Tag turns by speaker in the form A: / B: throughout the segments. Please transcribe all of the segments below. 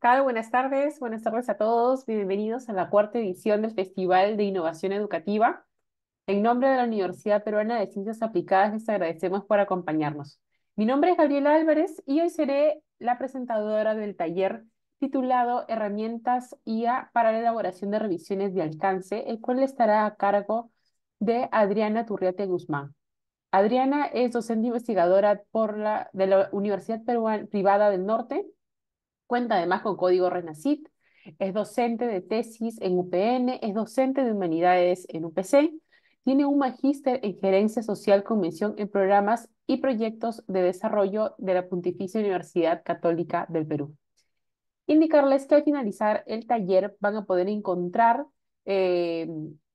A: Cal, buenas tardes, buenas tardes a todos, bienvenidos a la cuarta edición del Festival de Innovación Educativa. En nombre de la Universidad Peruana de Ciencias Aplicadas les agradecemos por acompañarnos. Mi nombre es Gabriela Álvarez y hoy seré la presentadora del taller titulado Herramientas IA para la elaboración de revisiones de alcance, el cual estará a cargo de Adriana Turriate Guzmán. Adriana es docente investigadora por la, de la Universidad Peruana, Privada del Norte. Cuenta además con código RENACIT. Es docente de tesis en UPN. Es docente de humanidades en UPC. Tiene un magíster en gerencia social con mención en programas y proyectos de desarrollo de la Pontificia Universidad Católica del Perú. Indicarles que al finalizar el taller van a poder encontrar eh,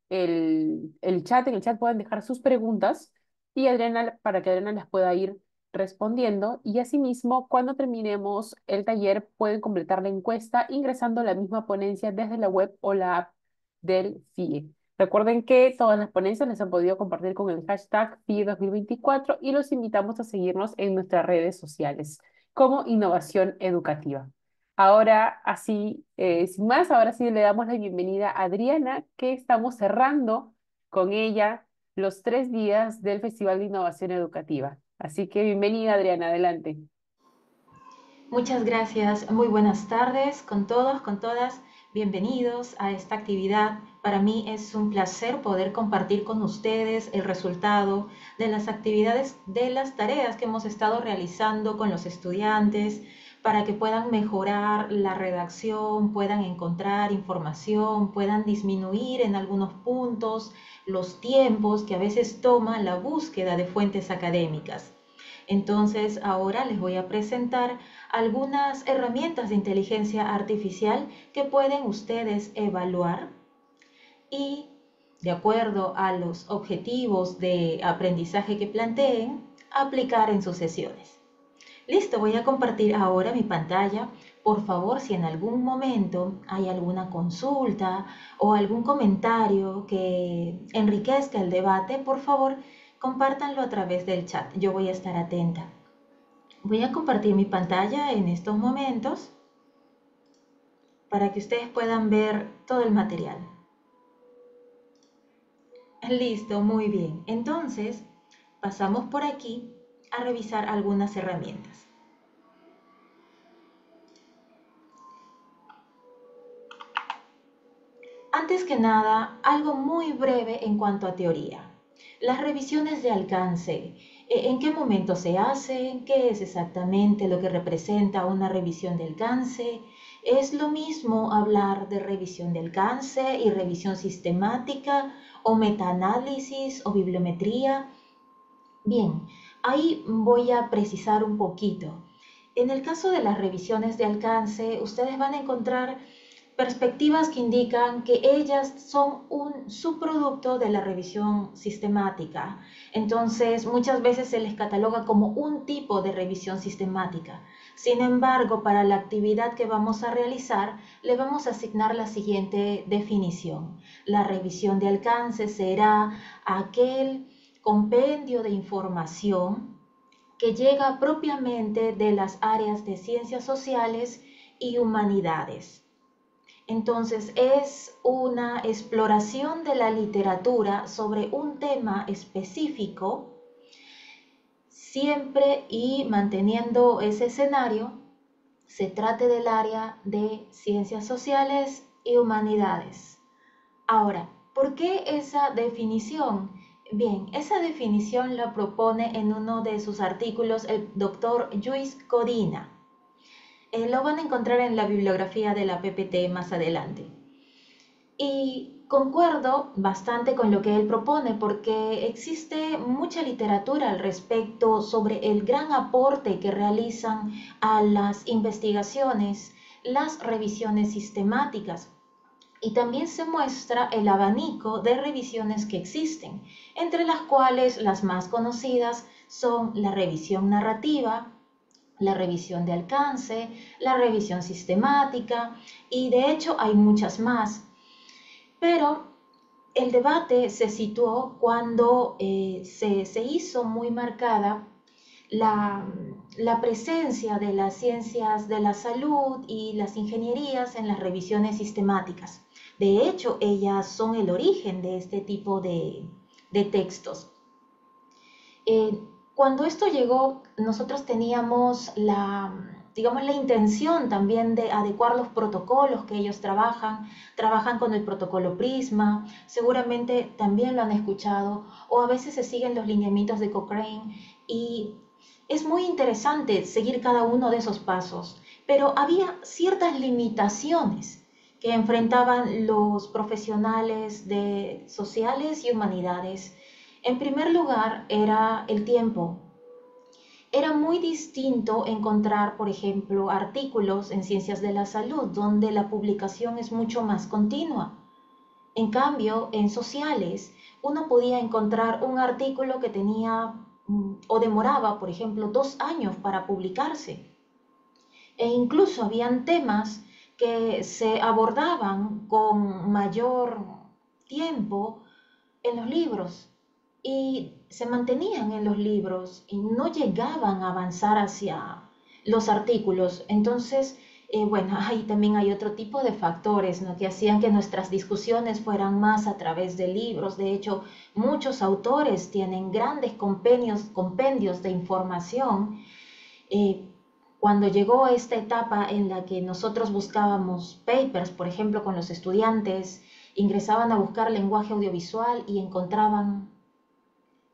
A: el, el chat. En el chat pueden dejar sus preguntas y Adriana, para que Adriana las pueda ir respondiendo. Y asimismo, cuando terminemos el taller, pueden completar la encuesta ingresando la misma ponencia desde la web o la app del FIE. Recuerden que todas las ponencias les han podido compartir con el hashtag FIE 2024 y los invitamos a seguirnos en nuestras redes sociales como Innovación Educativa. Ahora, así, eh, sin más, ahora sí le damos la bienvenida a Adriana, que estamos cerrando con ella los tres días del Festival de Innovación Educativa. Así que bienvenida Adriana, adelante.
B: Muchas gracias, muy buenas tardes con todos, con todas. Bienvenidos a esta actividad. Para mí es un placer poder compartir con ustedes el resultado de las actividades, de las tareas que hemos estado realizando con los estudiantes para que puedan mejorar la redacción, puedan encontrar información, puedan disminuir en algunos puntos los tiempos que a veces toma la búsqueda de fuentes académicas. Entonces ahora les voy a presentar algunas herramientas de inteligencia artificial que pueden ustedes evaluar y de acuerdo a los objetivos de aprendizaje que planteen, aplicar en sus sesiones. Listo, voy a compartir ahora mi pantalla por favor, si en algún momento hay alguna consulta o algún comentario que enriquezca el debate, por favor, compártanlo a través del chat. Yo voy a estar atenta. Voy a compartir mi pantalla en estos momentos para que ustedes puedan ver todo el material. Listo, muy bien. Entonces, pasamos por aquí a revisar algunas herramientas. Antes que nada, algo muy breve en cuanto a teoría. Las revisiones de alcance. Eh, ¿En qué momento se hacen? ¿Qué es exactamente lo que representa una revisión de alcance? ¿Es lo mismo hablar de revisión de alcance y revisión sistemática o metaanálisis o bibliometría? Bien, ahí voy a precisar un poquito. En el caso de las revisiones de alcance, ustedes van a encontrar perspectivas que indican que ellas son un subproducto de la revisión sistemática. Entonces, muchas veces se les cataloga como un tipo de revisión sistemática. Sin embargo, para la actividad que vamos a realizar, le vamos a asignar la siguiente definición. La revisión de alcance será aquel compendio de información que llega propiamente de las áreas de ciencias sociales y humanidades entonces es una exploración de la literatura sobre un tema específico, siempre y manteniendo ese escenario, se trate del área de ciencias sociales y humanidades. Ahora, ¿por qué esa definición? Bien, esa definición la propone en uno de sus artículos el doctor Luis Codina. Eh, lo van a encontrar en la bibliografía de la PPT más adelante. Y concuerdo bastante con lo que él propone porque existe mucha literatura al respecto sobre el gran aporte que realizan a las investigaciones las revisiones sistemáticas. Y también se muestra el abanico de revisiones que existen, entre las cuales las más conocidas son la revisión narrativa, la revisión de alcance, la revisión sistemática y de hecho hay muchas más. Pero el debate se situó cuando eh, se, se hizo muy marcada la, la presencia de las ciencias de la salud y las ingenierías en las revisiones sistemáticas. De hecho, ellas son el origen de este tipo de, textos. Eh, cuando esto llegó, nosotros teníamos la, digamos, la intención también de adecuar los protocolos que ellos trabajan. Trabajan con el protocolo Prisma, seguramente también lo han escuchado, o a veces se siguen los lineamientos de Cochrane. Y es muy interesante seguir cada uno de esos pasos, pero había ciertas limitaciones que enfrentaban los profesionales de sociales y humanidades. En primer lugar, era el tiempo. Era muy distinto encontrar, por ejemplo, artículos en ciencias de la salud, donde la publicación es mucho más continua. En cambio, en sociales, uno podía encontrar un artículo que tenía Mm, o demoraba, por ejemplo, dos años para publicarse. E incluso habían temas que se abordaban con mayor tiempo en los libros y se mantenían en los libros y no llegaban a avanzar hacia los artículos. Entonces, eh, bueno, ahí también hay otro tipo de factores ¿no? que hacían que nuestras discusiones fueran más a través de libros. De hecho, muchos autores tienen grandes compendios, compendios de información. Eh, cuando llegó esta etapa en la que nosotros buscábamos papers, por ejemplo, con los estudiantes, ingresaban a buscar lenguaje audiovisual y encontraban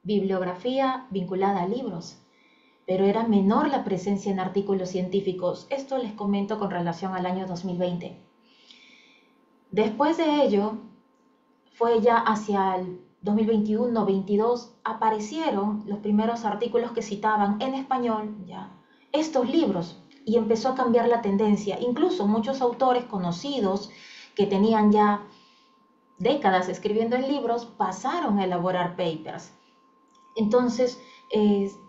B: bibliografía vinculada a libros pero era menor la presencia en artículos científicos. Esto les comento con relación al año 2020. Después de ello, fue ya hacia el 2021-22, aparecieron los primeros artículos que citaban en español ya estos libros y empezó a cambiar la tendencia. Incluso muchos autores conocidos que tenían ya décadas escribiendo en libros pasaron a elaborar papers. Entonces,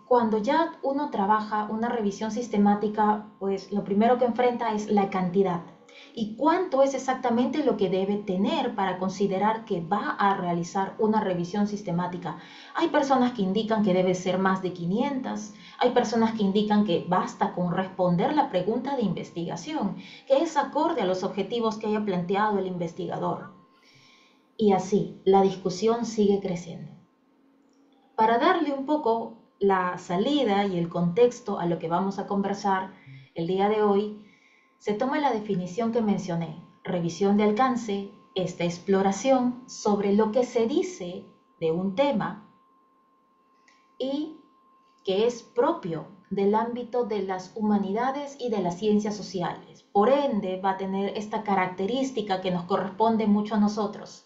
B: cuando ya uno trabaja una revisión sistemática, pues lo primero que enfrenta es la cantidad. ¿Y cuánto es exactamente lo que debe tener para considerar que va a realizar una revisión sistemática? Hay personas que indican que debe ser más de 500, hay personas que indican que basta con responder la pregunta de investigación, que es acorde a los objetivos que haya planteado el investigador. Y así, la discusión sigue creciendo. Para darle un poco la salida y el contexto a lo que vamos a conversar el día de hoy, se toma la definición que mencioné, revisión de alcance, esta exploración sobre lo que se dice de un tema y que es propio del ámbito de las humanidades y de las ciencias sociales. Por ende, va a tener esta característica que nos corresponde mucho a nosotros.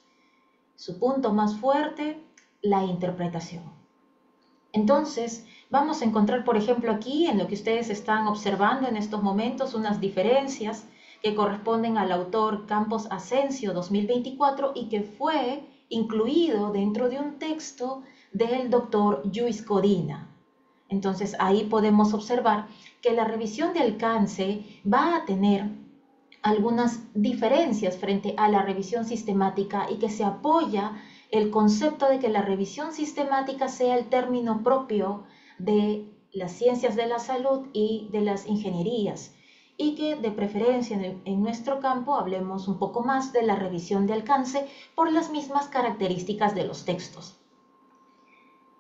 B: Su punto más fuerte, la interpretación. Entonces, vamos a encontrar, por ejemplo, aquí en lo que ustedes están observando en estos momentos, unas diferencias que corresponden al autor Campos Asensio 2024 y que fue incluido dentro de un texto del doctor Luis Codina. Entonces, ahí podemos observar que la revisión de alcance va a tener algunas diferencias frente a la revisión sistemática y que se apoya el concepto de que la revisión sistemática sea el término propio de las ciencias de la salud y de las ingenierías y que de preferencia en, nuestro campo hablemos un poco más de la revisión de alcance por las mismas características de los textos.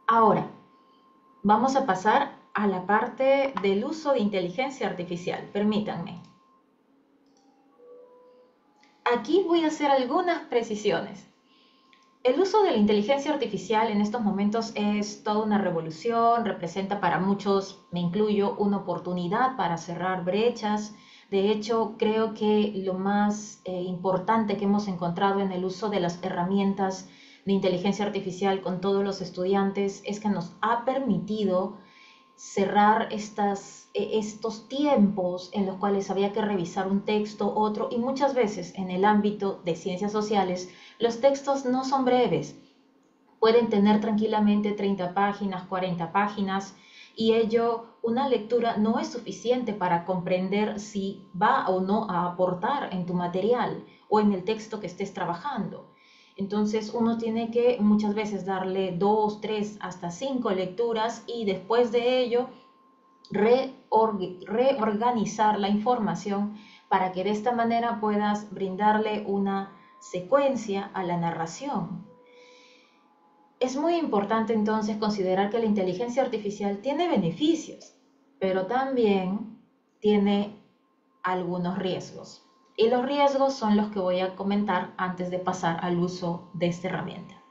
B: Ahora, vamos a pasar a la parte del uso de inteligencia artificial. Permítanme. Aquí voy a hacer algunas precisiones. El uso de la inteligencia artificial en estos momentos es toda una revolución, representa para muchos, me incluyo, una oportunidad para cerrar brechas. De hecho, creo que lo más eh, importante que hemos encontrado en el uso de las herramientas de inteligencia artificial con todos los estudiantes es que nos ha permitido cerrar estas, estos tiempos en los cuales había que revisar un texto, otro, y muchas veces en el ámbito de ciencias sociales, los textos no son breves. Pueden tener tranquilamente 30 páginas, 40 páginas, y ello, una lectura no es suficiente para comprender si va o no a aportar en tu material o en el texto que estés trabajando. Entonces uno tiene que muchas veces darle dos, tres, hasta cinco lecturas y después de ello reorganizar la información para que de esta manera puedas brindarle una secuencia a la narración. Es muy importante entonces considerar que la inteligencia artificial tiene beneficios, pero también tiene algunos riesgos. Y los riesgos son los que voy a comentar antes de pasar al uso de esta herramienta.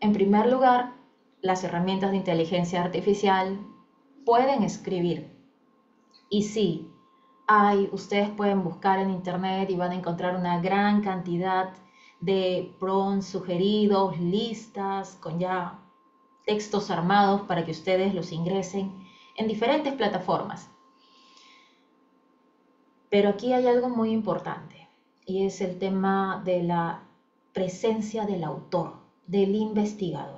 B: En primer lugar, las herramientas de inteligencia artificial pueden escribir. Y sí, hay, ustedes pueden buscar en internet y van a encontrar una gran cantidad de prompts sugeridos, listas con ya textos armados para que ustedes los ingresen en diferentes plataformas. Pero aquí hay algo muy importante y es el tema de la presencia del autor, del investigador.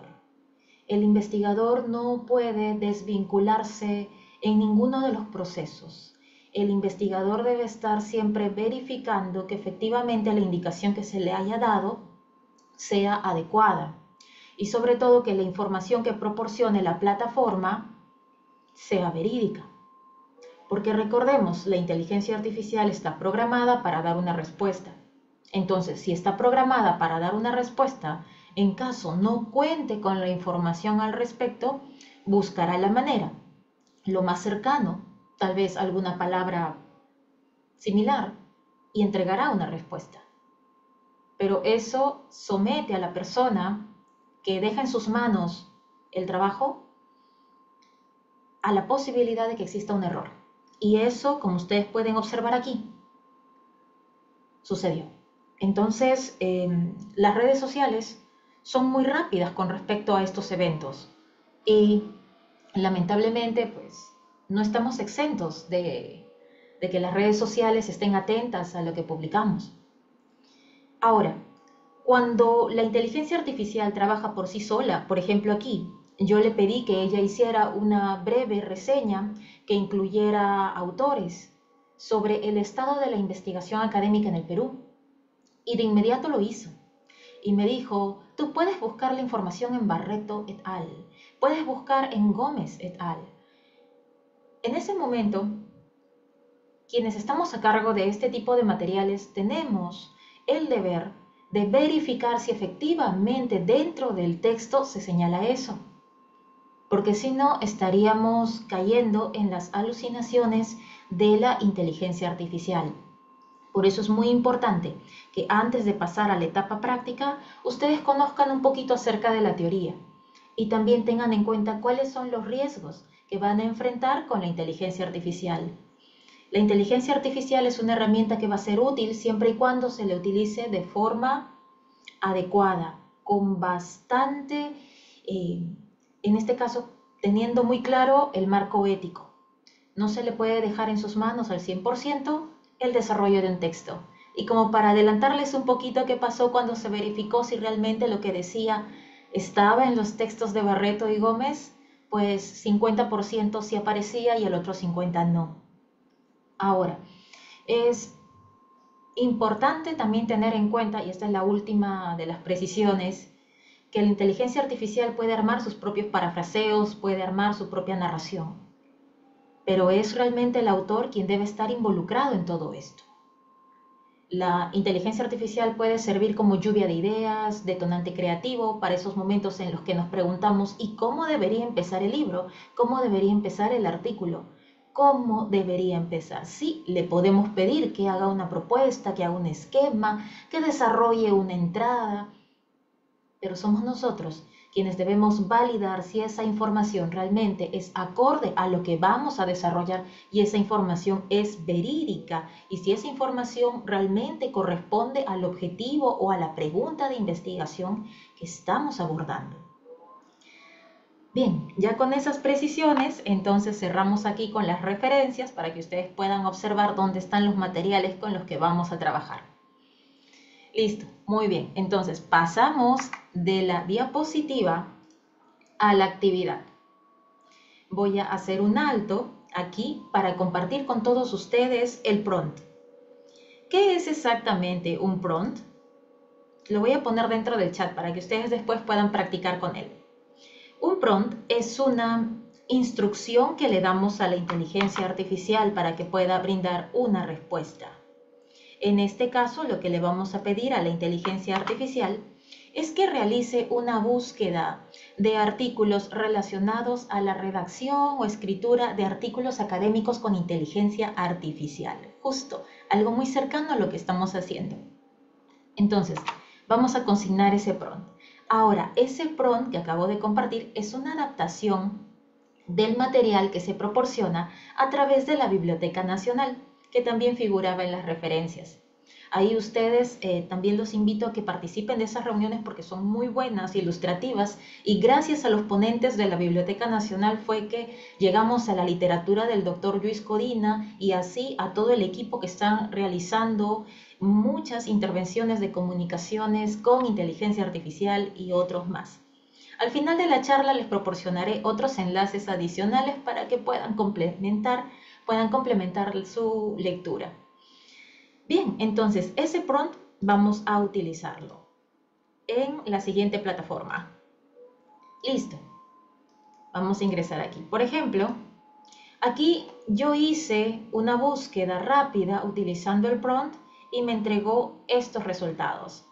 B: El investigador no puede desvincularse en ninguno de los procesos. El investigador debe estar siempre verificando que efectivamente la indicación que se le haya dado sea adecuada y sobre todo que la información que proporcione la plataforma sea verídica. Porque recordemos, la inteligencia artificial está programada para dar una respuesta. Entonces, si está programada para dar una respuesta, en caso no cuente con la información al respecto, buscará la manera, lo más cercano, tal vez alguna palabra similar, y entregará una respuesta. Pero eso somete a la persona que deja en sus manos el trabajo a la posibilidad de que exista un error. Y eso, como ustedes pueden observar aquí, sucedió. Entonces, las redes sociales son muy rápidas con respecto a estos eventos y lamentablemente, pues, no estamos exentos de, de que las redes sociales estén atentas a lo que publicamos. Ahora, cuando la inteligencia artificial trabaja por sí sola, por ejemplo aquí, yo le pedí que ella hiciera una breve reseña que incluyera autores sobre el estado de la investigación académica en el Perú. Y de inmediato lo hizo. Y me dijo, tú puedes buscar la información en Barreto et al. Puedes buscar en Gómez et al. En ese momento, quienes estamos a cargo de este tipo de materiales tenemos el deber de verificar si efectivamente dentro del texto se señala eso porque si no estaríamos cayendo en las alucinaciones de la inteligencia artificial. Por eso es muy importante que antes de pasar a la etapa práctica, ustedes conozcan un poquito acerca de la teoría y también tengan en cuenta cuáles son los riesgos que van a enfrentar con la inteligencia artificial. La inteligencia artificial es una herramienta que va a ser útil siempre y cuando se le utilice de forma adecuada, con bastante eh, en este caso teniendo muy claro el marco ético. No se le puede dejar en sus manos al 100% el desarrollo de un texto. Y como para adelantarles un poquito qué pasó cuando se verificó si realmente lo que decía estaba en los textos de Barreto y Gómez, pues 50% sí aparecía y el otro 50% no. Ahora, es importante también tener en cuenta, y esta es la última de las precisiones, que la inteligencia artificial puede armar sus propios parafraseos, puede armar su propia narración. Pero es realmente el autor quien debe estar involucrado en todo esto. La inteligencia artificial puede servir como lluvia de ideas, detonante creativo para esos momentos en los que nos preguntamos ¿y cómo debería empezar el libro? ¿Cómo debería empezar el artículo? ¿Cómo debería empezar? Sí, le podemos pedir que haga una propuesta, que haga un esquema, que desarrolle una entrada, pero somos nosotros quienes debemos validar si esa información realmente es acorde a lo que vamos a desarrollar y esa información es verídica y si esa información realmente corresponde al objetivo o a la pregunta de investigación que estamos abordando. Bien, ya con esas precisiones, entonces cerramos aquí con las referencias para que ustedes puedan observar dónde están los materiales con los que vamos a trabajar. Listo, muy bien. Entonces pasamos de la diapositiva a la actividad. Voy a hacer un alto aquí para compartir con todos ustedes el prompt. ¿Qué es exactamente un prompt? Lo voy a poner dentro del chat para que ustedes después puedan practicar con él. Un prompt es una instrucción que le damos a la inteligencia artificial para que pueda brindar una respuesta. En este caso, lo que le vamos a pedir a la inteligencia artificial es que realice una búsqueda de artículos relacionados a la redacción o escritura de artículos académicos con inteligencia artificial. Justo, algo muy cercano a lo que estamos haciendo. Entonces, vamos a consignar ese prompt. Ahora, ese prompt que acabo de compartir es una adaptación del material que se proporciona a través de la Biblioteca Nacional, que también figuraba en las referencias. Ahí ustedes eh, también los invito a que participen de esas reuniones porque son muy buenas, ilustrativas, y gracias a los ponentes de la Biblioteca Nacional fue que llegamos a la literatura del doctor Luis Codina y así a todo el equipo que están realizando muchas intervenciones de comunicaciones con inteligencia artificial y otros más. Al final de la charla les proporcionaré otros enlaces adicionales para que puedan complementar, puedan complementar su lectura. Bien, entonces ese prompt vamos a utilizarlo en la siguiente plataforma. Listo. Vamos a ingresar aquí. Por ejemplo, aquí yo hice una búsqueda rápida utilizando el prompt y me entregó estos resultados.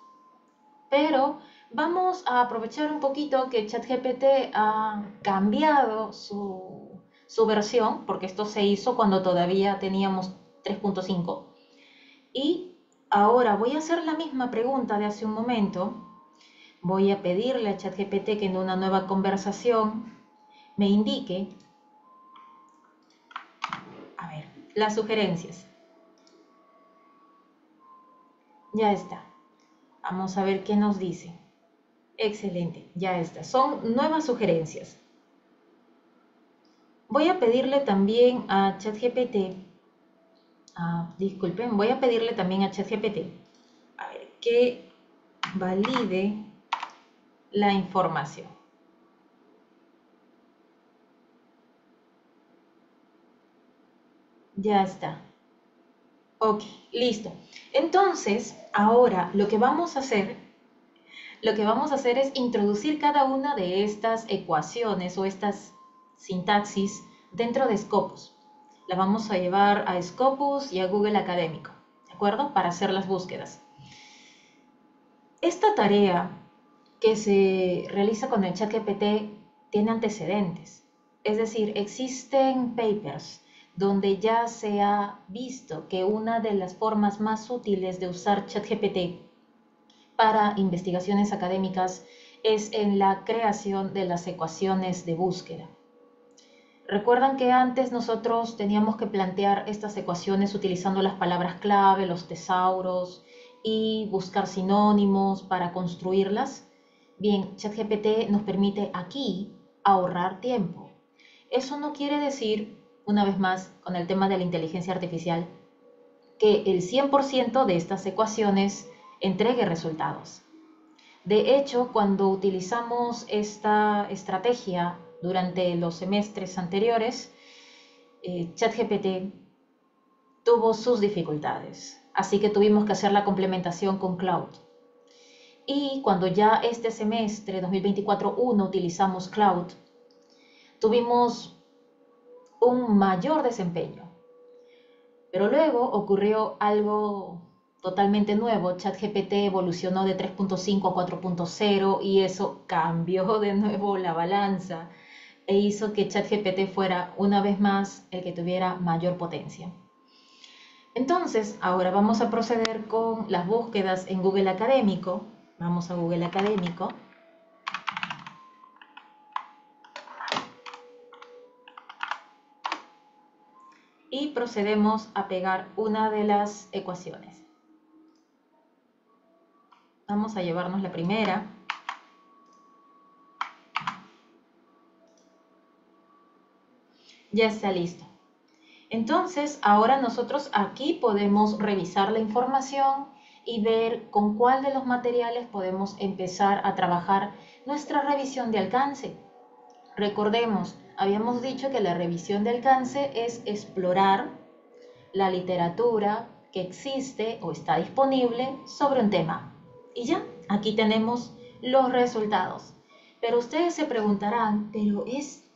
B: Pero vamos a aprovechar un poquito que ChatGPT ha cambiado su, versión, porque esto se hizo cuando todavía teníamos 3.5. Y ahora voy a hacer la misma pregunta de hace un momento. Voy a pedirle a ChatGPT que en una nueva conversación me indique, a ver, las sugerencias. Ya está. Vamos a ver qué nos dice. Excelente, ya está. Son nuevas sugerencias. Voy a pedirle también a ChatGPT, ah, disculpen, voy a pedirle también a ChatGPT, a ver, que valide la información. Ya está. Ok, listo. Entonces, ahora lo que vamos a hacer lo que vamos a hacer es introducir cada una de estas ecuaciones o estas sintaxis dentro de Scopus. La vamos a llevar a Scopus y a Google Académico, ¿de acuerdo? Para hacer las búsquedas. Esta tarea que se realiza con el chat GPT tiene antecedentes. Es decir, existen papers donde ya se ha visto que una de las formas más útiles de usar ChatGPT para investigaciones académicas es en la creación de las ecuaciones de búsqueda. Recuerdan que antes nosotros teníamos que plantear estas ecuaciones utilizando las palabras clave, los tesauros y buscar sinónimos para construirlas. Bien, ChatGPT nos permite aquí ahorrar tiempo. Eso no quiere decir, una vez más, con el tema de la inteligencia artificial, que el 100% de estas ecuaciones entregue resultados. De hecho, cuando utilizamos esta estrategia durante los semestres anteriores, eh, ChatGPT tuvo sus dificultades, así que tuvimos que hacer la complementación con Cloud. Y cuando ya este semestre 2024-1 utilizamos Cloud, tuvimos un mayor desempeño. Pero luego ocurrió algo totalmente nuevo. ChatGPT evolucionó de 3.5 a 4.0 y eso cambió de nuevo la balanza e hizo que ChatGPT fuera una vez más el que tuviera mayor potencia. Entonces, ahora vamos a proceder con las búsquedas en Google Académico. Vamos a Google Académico. Y procedemos a pegar una de las ecuaciones. Vamos a llevarnos la primera. Ya está listo. Entonces, ahora nosotros aquí podemos revisar la información y ver con cuál de los materiales podemos empezar a trabajar nuestra revisión de alcance. Recordemos, habíamos dicho que la revisión de alcance es explorar la literatura que existe o está disponible sobre un tema. Y ya, aquí tenemos los resultados. Pero ustedes se preguntarán, pero es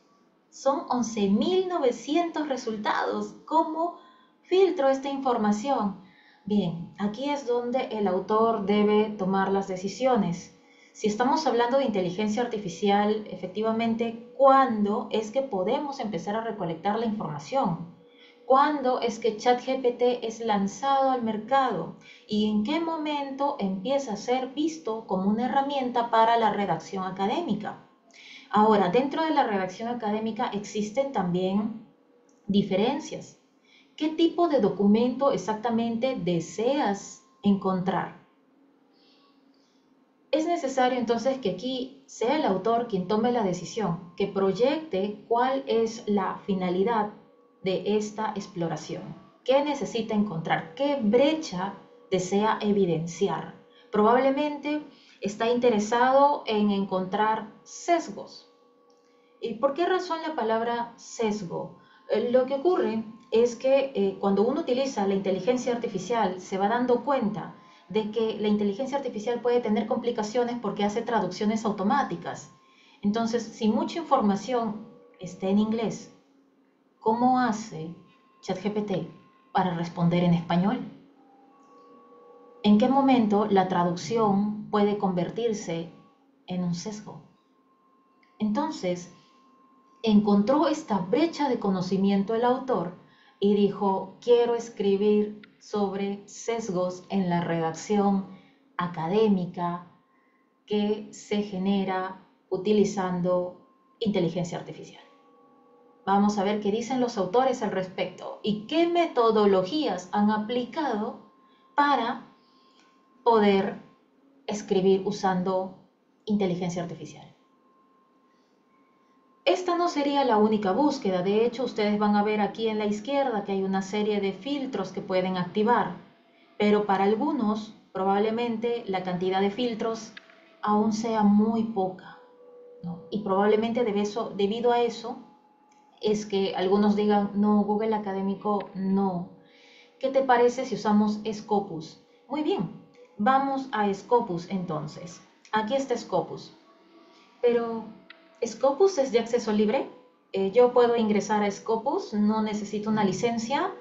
B: Son 11.900 resultados. ¿Cómo filtro esta información? Bien, aquí es donde el autor debe tomar las decisiones. Si estamos hablando de inteligencia artificial, efectivamente, ¿cuándo es que podemos empezar a recolectar la información? ¿Cuándo es que ChatGPT es lanzado al mercado? ¿Y en qué momento empieza a ser visto como una herramienta para la redacción académica? Ahora, dentro de la redacción académica existen también diferencias. ¿Qué tipo de documento exactamente deseas encontrar? Es necesario entonces que aquí sea el autor quien tome la decisión, que proyecte cuál es la finalidad de esta exploración. ¿Qué necesita encontrar? ¿Qué brecha desea evidenciar? Probablemente está interesado en encontrar sesgos. ¿Y por qué razón la palabra sesgo? Eh, lo que ocurre es que eh, cuando uno utiliza la inteligencia artificial se va dando cuenta de que la inteligencia artificial puede tener complicaciones porque hace traducciones automáticas. Entonces, si mucha información está en inglés, ¿cómo hace ChatGPT para responder en español? ¿En qué momento la traducción puede convertirse en un sesgo? Entonces, encontró esta brecha de conocimiento el autor y dijo, quiero escribir sobre sesgos en la redacción académica que se genera utilizando inteligencia artificial. Vamos a ver qué dicen los autores al respecto y qué metodologías han aplicado para poder escribir usando inteligencia artificial. Esta no sería la única búsqueda, de hecho ustedes van a ver aquí en la izquierda que hay una serie de filtros que pueden activar, pero para algunos probablemente la cantidad de filtros aún sea muy poca. Y probablemente debido a eso es que algunos digan, no, Google Académico no. ¿Qué te parece si usamos Scopus? Muy bien, vamos a Scopus entonces. Aquí está Scopus. Pero Scopus es de acceso libre. Eh, yo puedo ingresar a Scopus, no necesito una licencia.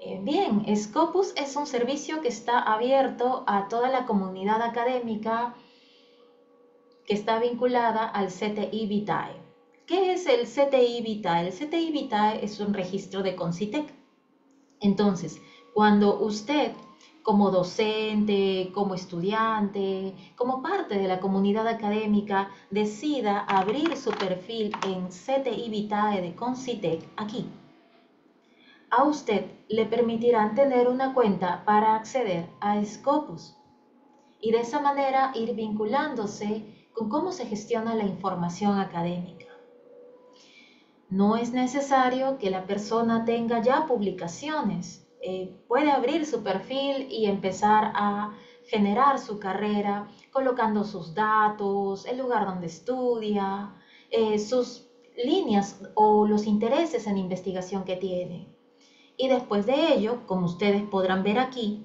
B: Eh, bien, Scopus es un servicio que está abierto a toda la comunidad académica que está vinculada al CTI Vitae. ¿Qué es el CTI Vitae? El CTI Vitae es un registro de Concitec. Entonces, cuando usted como docente, como estudiante, como parte de la comunidad académica, decida abrir su perfil en CTI Vitae de Concitec aquí. A usted le permitirán tener una cuenta para acceder a Scopus y de esa manera ir vinculándose con cómo se gestiona la información académica. No es necesario que la persona tenga ya publicaciones eh, puede abrir su perfil y empezar a generar su carrera colocando sus datos, el lugar donde estudia, eh, sus líneas o los intereses en investigación que tiene. Y después de ello, como ustedes podrán ver aquí,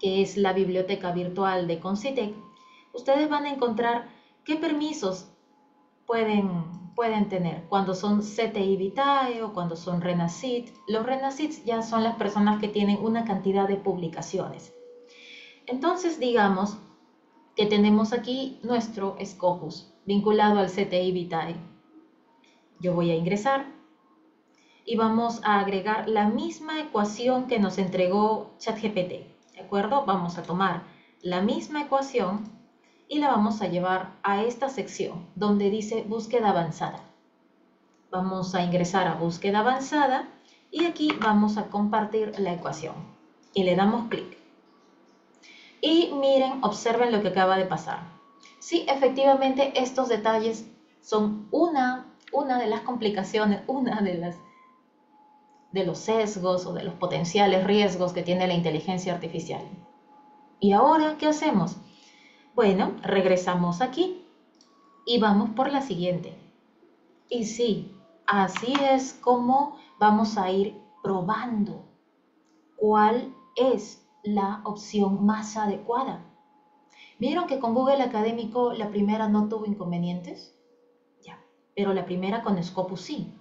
B: que es la biblioteca virtual de Concitec, ustedes van a encontrar qué permisos pueden pueden tener cuando son CTI Vitae o cuando son Renacit. Los Renacits ya son las personas que tienen una cantidad de publicaciones. Entonces, digamos que tenemos aquí nuestro Scopus vinculado al CTI Vitae. Yo voy a ingresar y vamos a agregar la misma ecuación que nos entregó ChatGPT. ¿De acuerdo? Vamos a tomar la misma ecuación y la vamos a llevar a esta sección donde dice búsqueda avanzada. Vamos a ingresar a búsqueda avanzada y aquí vamos a compartir la ecuación y le damos clic. Y miren, observen lo que acaba de pasar. Sí, efectivamente estos detalles son una, una de las complicaciones, una de las de los sesgos o de los potenciales riesgos que tiene la inteligencia artificial. ¿Y ahora qué hacemos? Bueno, regresamos aquí y vamos por la siguiente. Y sí, así es como vamos a ir probando cuál es la opción más adecuada. ¿Vieron que con Google Académico la primera no tuvo inconvenientes? Ya, pero la primera con Scopus sí.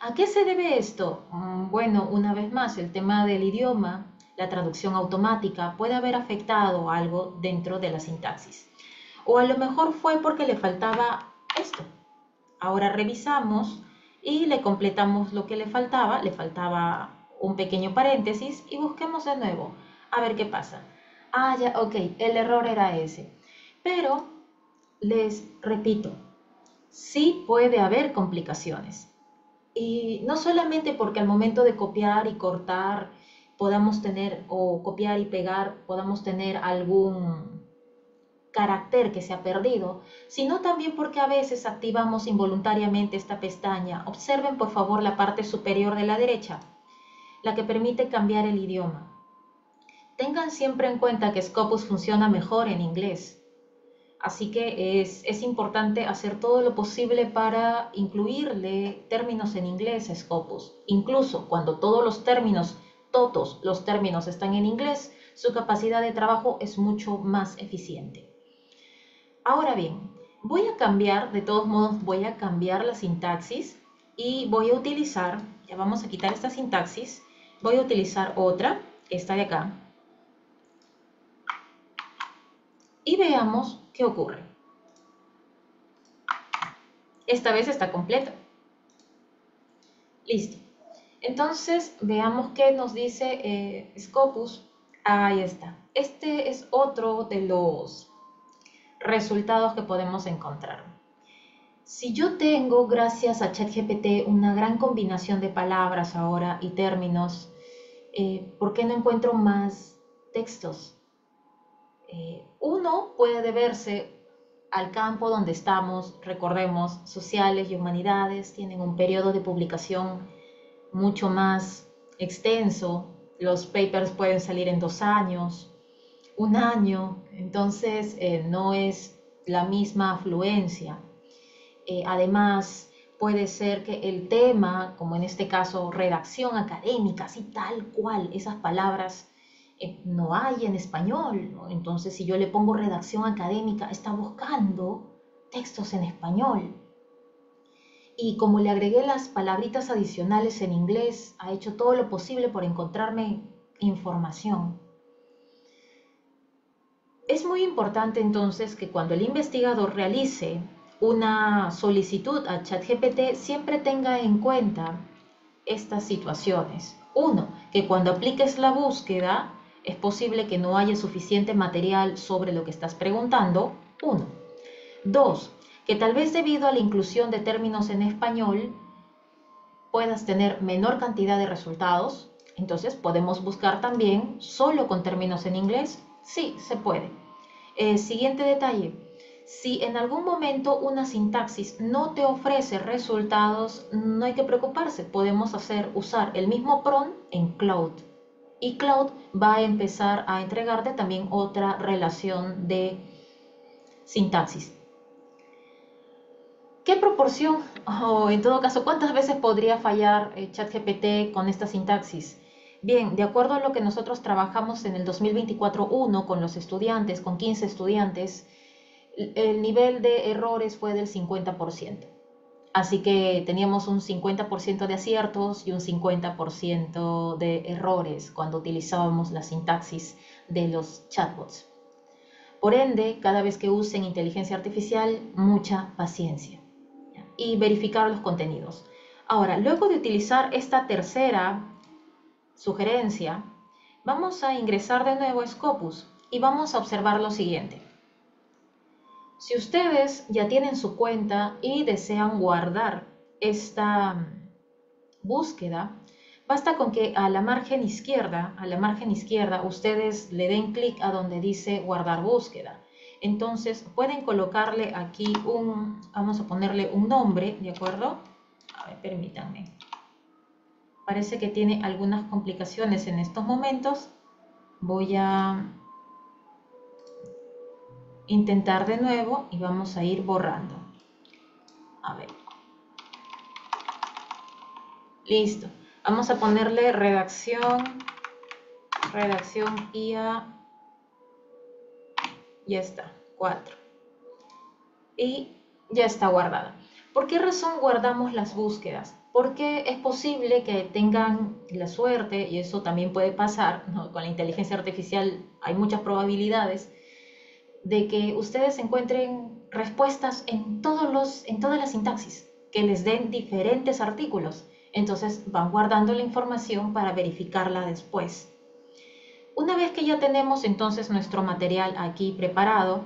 B: ¿A qué se debe esto? Mm, bueno, una vez más, el tema del idioma, la traducción automática, puede haber afectado algo dentro de la sintaxis. O a lo mejor fue porque le faltaba esto. Ahora revisamos y le completamos lo que le faltaba. Le faltaba un pequeño paréntesis y busquemos de nuevo a ver qué pasa. Ah, ya, ok, el error era ese. Pero les repito, sí puede haber complicaciones. Y no solamente porque al momento de copiar y cortar podamos tener, o copiar y pegar, podamos tener algún carácter que se ha perdido, sino también porque a veces activamos involuntariamente esta pestaña. Observen por favor la parte superior de la derecha, la que permite cambiar el idioma. Tengan siempre en cuenta que Scopus funciona mejor en inglés, Así que es, importante hacer todo lo posible para incluirle términos en inglés a Scopus. Incluso cuando todos los términos, todos los términos están en inglés, su capacidad de trabajo es mucho más eficiente. Ahora bien, voy a cambiar, de todos modos voy a cambiar la sintaxis y voy a utilizar, ya vamos a quitar esta sintaxis, voy a utilizar otra, esta de acá, y veamos qué ocurre. Esta vez está completa. Listo. Entonces, veamos qué nos dice eh, Scopus. Ahí está. Este es otro de los resultados que podemos encontrar. Si yo tengo, gracias a ChatGPT, una gran combinación de palabras ahora y términos, eh, ¿por qué no encuentro más textos? Eh, uno puede deberse al campo donde estamos, recordemos, sociales y humanidades tienen un periodo de publicación mucho más extenso, los papers pueden salir en dos años, un año, entonces eh, no es la misma afluencia. Eh, además, puede ser que el tema, como en este caso redacción académica, así tal cual, esas palabras eh, no hay en español. Entonces, si yo le pongo redacción académica, está buscando textos en español. Y como le agregué las palabritas adicionales en inglés, ha hecho todo lo posible por encontrarme información. Es muy importante entonces que cuando el investigador realice una solicitud a ChatGPT siempre tenga en cuenta estas situaciones. Uno, que cuando apliques la búsqueda es posible que no haya suficiente material sobre lo que estás preguntando. Uno. Dos, que tal vez debido a la inclusión de términos en español puedas tener menor cantidad de resultados. Entonces podemos buscar también solo con términos en inglés. Sí, se puede. Eh, siguiente detalle. Si en algún momento una sintaxis no te ofrece resultados, no hay que preocuparse. Podemos hacer usar el mismo PRON en Cloud y Cloud va a empezar a entregarte también otra relación de sintaxis. ¿Qué proporción o en todo caso cuántas veces podría fallar eh, ChatGPT con esta sintaxis? Bien, de acuerdo a lo que nosotros trabajamos en el 2024-1 con los estudiantes, con 15 estudiantes, el nivel de errores fue del 50%. Así que teníamos un 50% de aciertos y un 50% de errores cuando utilizábamos la sintaxis de los chatbots. Por ende, cada vez que usen inteligencia artificial, mucha paciencia y verificar los contenidos. Ahora, luego de utilizar esta tercera sugerencia, vamos a ingresar de nuevo a Scopus y vamos a observar lo siguiente. Si ustedes ya tienen su cuenta y desean guardar esta mm, búsqueda, basta con que a la margen izquierda, a la margen izquierda, ustedes le den clic a donde dice guardar búsqueda. Entonces pueden colocarle aquí un, vamos a ponerle un nombre, ¿de acuerdo? A ver, permítanme. Parece que tiene algunas complicaciones en estos momentos. Voy a intentar de nuevo y vamos a ir borrando. A ver. Listo. Vamos a ponerle redacción, redacción IA. Ya está, 4. Y ya está guardada. ¿Por qué razón guardamos las búsquedas? porque es posible que tengan la suerte, y eso también puede pasar, con la inteligencia artificial hay muchas probabilidades, de que ustedes encuentren respuestas en, todos los, en todas las sintaxis, que les den diferentes artículos. Entonces van guardando la información para verificarla después. Una vez que ya tenemos entonces nuestro material aquí preparado,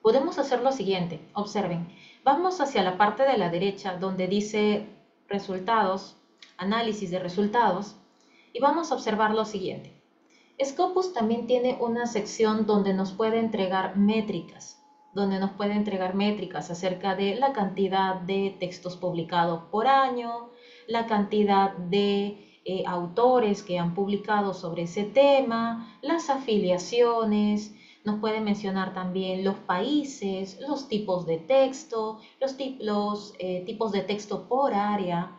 B: podemos hacer lo siguiente. Observen, vamos hacia la parte de la derecha donde dice resultados, análisis de resultados, y vamos a observar lo siguiente. Scopus también tiene una sección donde nos puede entregar métricas, donde nos puede entregar métricas acerca de la cantidad de textos publicados por año, la cantidad de eh, autores que han publicado sobre ese tema, las afiliaciones, nos puede mencionar también los países, los tipos de texto, los, eh, tipos de texto por área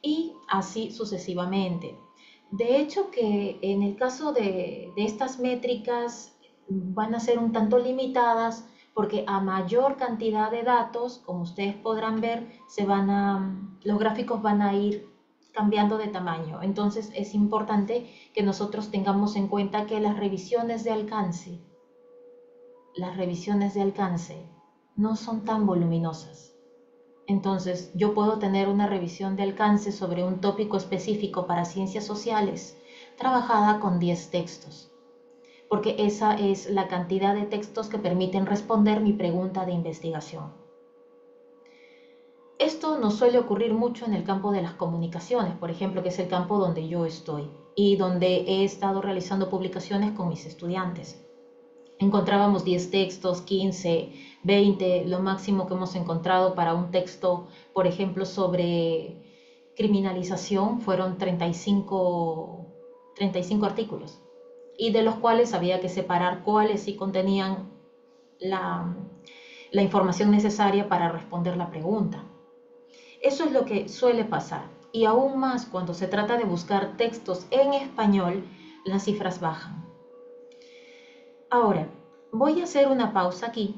B: y así sucesivamente. De hecho que en el caso de, de estas métricas van a ser un tanto limitadas porque a mayor cantidad de datos, como ustedes podrán ver, se van a, los gráficos van a ir cambiando de tamaño. Entonces es importante que nosotros tengamos en cuenta que las revisiones de alcance las revisiones de alcance no son tan voluminosas. Entonces, yo puedo tener una revisión de alcance sobre un tópico específico para ciencias sociales, trabajada con 10 textos, porque esa es la cantidad de textos que permiten responder mi pregunta de investigación. Esto nos suele ocurrir mucho en el campo de las comunicaciones, por ejemplo, que es el campo donde yo estoy y donde he estado realizando publicaciones con mis estudiantes encontrábamos 10 textos, 15, 20, lo máximo que hemos encontrado para un texto, por ejemplo, sobre criminalización fueron 35, 35 artículos, y de los cuales había que separar cuáles sí contenían la, la información necesaria para responder la pregunta. Eso es lo que suele pasar, y aún más cuando se trata de buscar textos en español, las cifras bajan. Ahora, voy a hacer una pausa aquí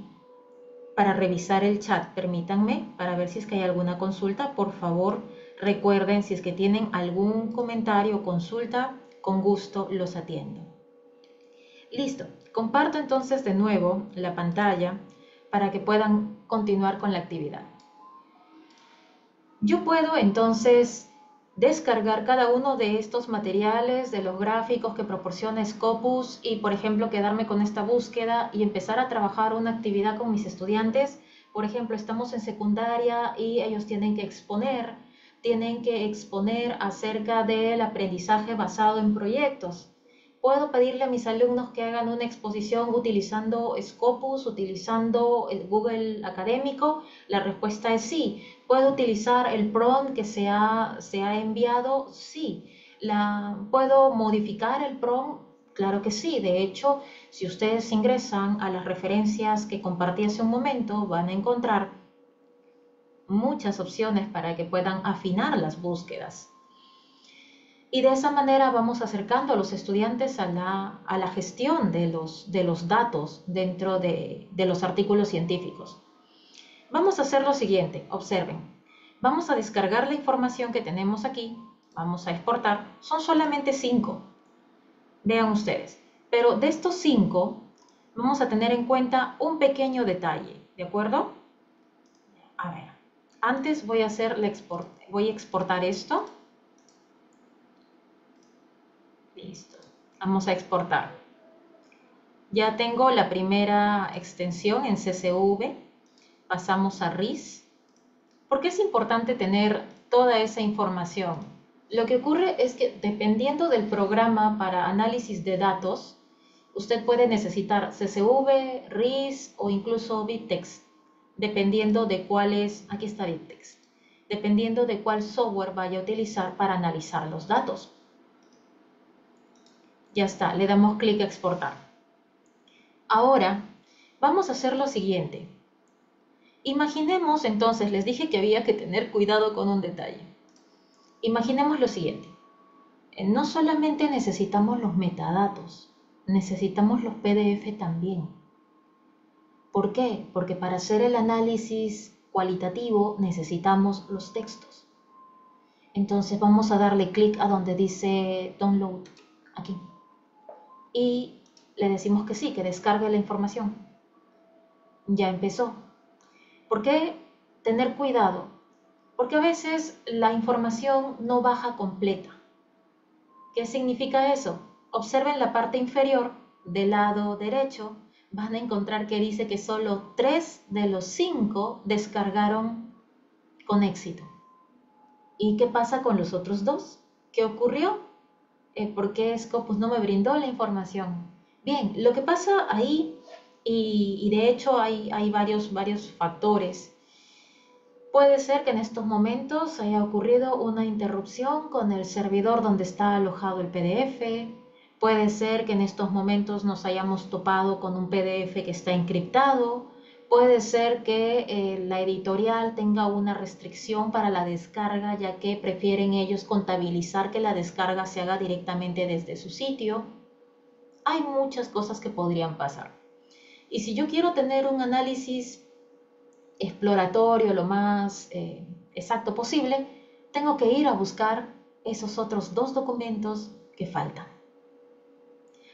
B: para revisar el chat. Permítanme para ver si es que hay alguna consulta. Por favor, recuerden si es que tienen algún comentario o consulta, con gusto los atiendo. Listo. Comparto entonces de nuevo la pantalla para que puedan continuar con la actividad. Yo puedo entonces descargar cada uno de estos materiales, de los gráficos que proporciona Scopus y, por ejemplo, quedarme con esta búsqueda y empezar a trabajar una actividad con mis estudiantes. Por ejemplo, estamos en secundaria y ellos tienen que exponer, tienen que exponer acerca del aprendizaje basado en proyectos. ¿Puedo pedirle a mis alumnos que hagan una exposición utilizando Scopus, utilizando el Google Académico? La respuesta es sí. ¿Puedo utilizar el prompt que se ha, enviado? Sí. La, ¿Puedo modificar el prompt? Claro que sí. De hecho, si ustedes ingresan a las referencias que compartí hace un momento, van a encontrar muchas opciones para que puedan afinar las búsquedas. Y de esa manera vamos acercando a los estudiantes a la, gestión de los, de los datos dentro de, de los artículos científicos. Vamos a hacer lo siguiente, observen. Vamos a descargar la información que tenemos aquí, vamos a exportar, son solamente cinco. Vean ustedes, pero de estos cinco vamos a tener en cuenta un pequeño detalle, ¿de acuerdo? A ver, antes voy a hacer la export, voy a exportar esto Listo. Vamos a exportar. Ya tengo la primera extensión en CSV. Pasamos a RIS. ¿Por qué es importante tener toda esa información? Lo que ocurre es que dependiendo del programa para análisis de datos, usted puede necesitar CSV, RIS o incluso BitText, dependiendo de cuál es, aquí está BitText, dependiendo de cuál software vaya a utilizar para analizar los datos. Ya está, le damos clic a exportar. Ahora, vamos a hacer lo siguiente. Imaginemos entonces, les dije que había que tener cuidado con un detalle. Imaginemos lo siguiente. Eh, no solamente necesitamos los metadatos, necesitamos los PDF también. ¿Por qué? Porque para hacer el análisis cualitativo necesitamos los textos. Entonces vamos a darle clic a donde dice download, aquí. Y le decimos que sí, que descargue la información. Ya empezó. ¿Por qué tener cuidado? Porque a veces la información no baja completa. ¿Qué significa eso? Observen la parte inferior del lado derecho, van a encontrar que dice que solo tres de los cinco descargaron con éxito. ¿Y qué pasa con los otros dos? ¿Qué ocurrió? Eh, ¿Por qué Scopus no me brindó la información? Bien, lo que pasa ahí, y, de hecho hay, hay varios, varios factores, puede ser que en estos momentos haya ocurrido una interrupción con el servidor donde está alojado el PDF, puede ser que en estos momentos nos hayamos topado con un PDF que está encriptado, Puede ser que eh, la editorial tenga una restricción para la descarga, ya que prefieren ellos contabilizar que la descarga se haga directamente desde su sitio. Hay muchas cosas que podrían pasar. Y si yo quiero tener un análisis exploratorio lo más eh, exacto posible, tengo que ir a buscar esos otros dos documentos que faltan.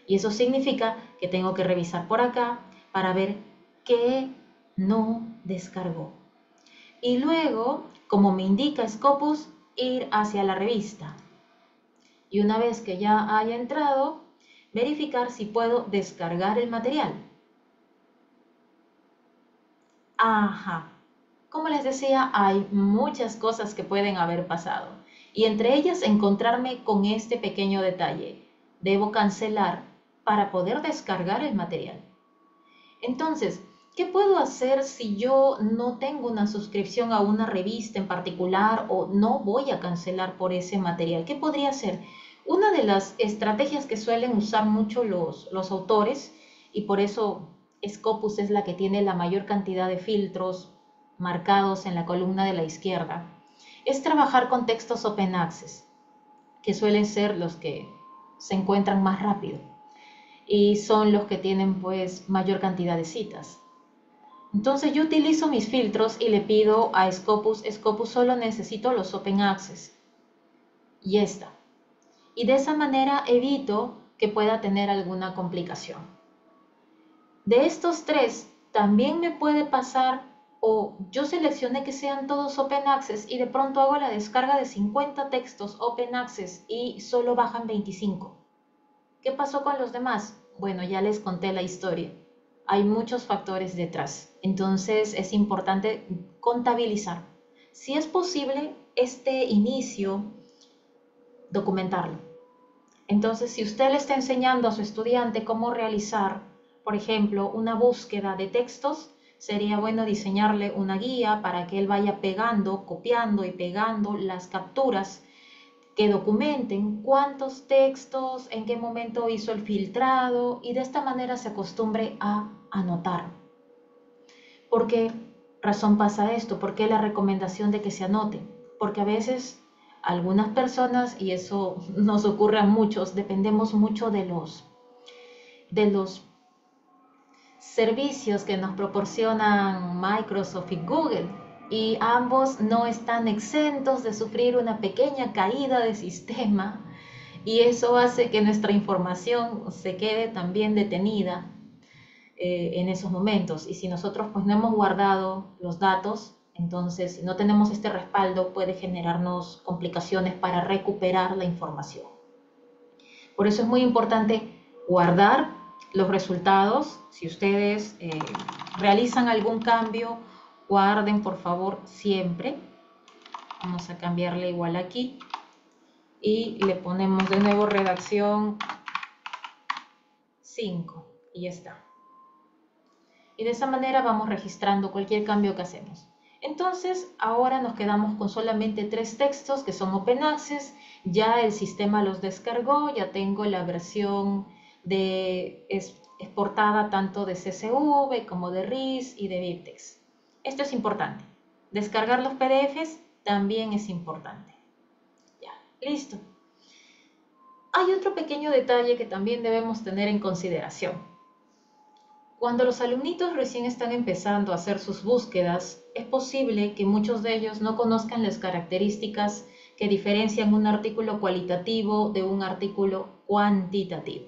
B: Y eso significa que tengo que revisar por acá para ver qué no descargó. Y luego, como me indica Scopus, ir hacia la revista. Y una vez que ya haya entrado, verificar si puedo descargar el material. Ajá. Como les decía, hay muchas cosas que pueden haber pasado. Y entre ellas encontrarme con este pequeño detalle. Debo cancelar para poder descargar el material. Entonces, ¿Qué puedo hacer si yo no tengo una suscripción a una revista en particular o no voy a cancelar por ese material? ¿Qué podría hacer? Una de las estrategias que suelen usar mucho los, autores, y por eso Scopus es la que tiene la mayor cantidad de filtros marcados en la columna de la izquierda, es trabajar con textos open access, que suelen ser los que se encuentran más rápido y son los que tienen pues mayor cantidad de citas. Entonces yo utilizo mis filtros y le pido a Scopus, Scopus solo necesito los Open Access. Y está. Y de esa manera evito que pueda tener alguna complicación. De estos tres, también me puede pasar o yo seleccioné que sean todos Open Access y de pronto hago la descarga de 50 textos Open Access y solo bajan 25. ¿Qué pasó con los demás? Bueno, ya les conté la historia hay muchos factores detrás. Entonces es importante contabilizar. Si es posible, este inicio, documentarlo. Entonces, si usted le está enseñando a su estudiante cómo realizar, por ejemplo, una búsqueda de textos, sería bueno diseñarle una guía para que él vaya pegando, copiando y pegando las capturas que documenten cuántos textos, en qué momento hizo el filtrado y de esta manera se acostumbre a anotar. ¿Por qué razón pasa esto? ¿Por qué la recomendación de que se anote? Porque a veces algunas personas, y eso nos ocurre a muchos, dependemos mucho de los, de los servicios que nos proporcionan Microsoft y Google y ambos no están exentos de sufrir una pequeña caída de sistema y eso hace que nuestra información se quede también detenida eh, en esos momentos. Y si nosotros pues no hemos guardado los datos entonces si no tenemos este respaldo puede generarnos complicaciones para recuperar la información. Por eso es muy importante guardar los resultados. Si ustedes eh, realizan algún cambio guarden por favor siempre. Vamos a cambiarle igual aquí. Y le ponemos de nuevo redacción 5. Y ya está. Y de esa manera vamos registrando cualquier cambio que hacemos. Entonces, ahora nos quedamos con solamente tres textos que son Open Access. Ya el sistema los descargó, ya tengo la versión de exportada tanto de CSV como de RIS y de BibTeX. Esto es importante. Descargar los PDFs también es importante. Ya, listo. Hay otro pequeño detalle que también debemos tener en consideración. Cuando los alumnitos recién están empezando a hacer sus búsquedas, es posible que muchos de ellos no conozcan las características que diferencian un artículo cualitativo de un artículo cuantitativo.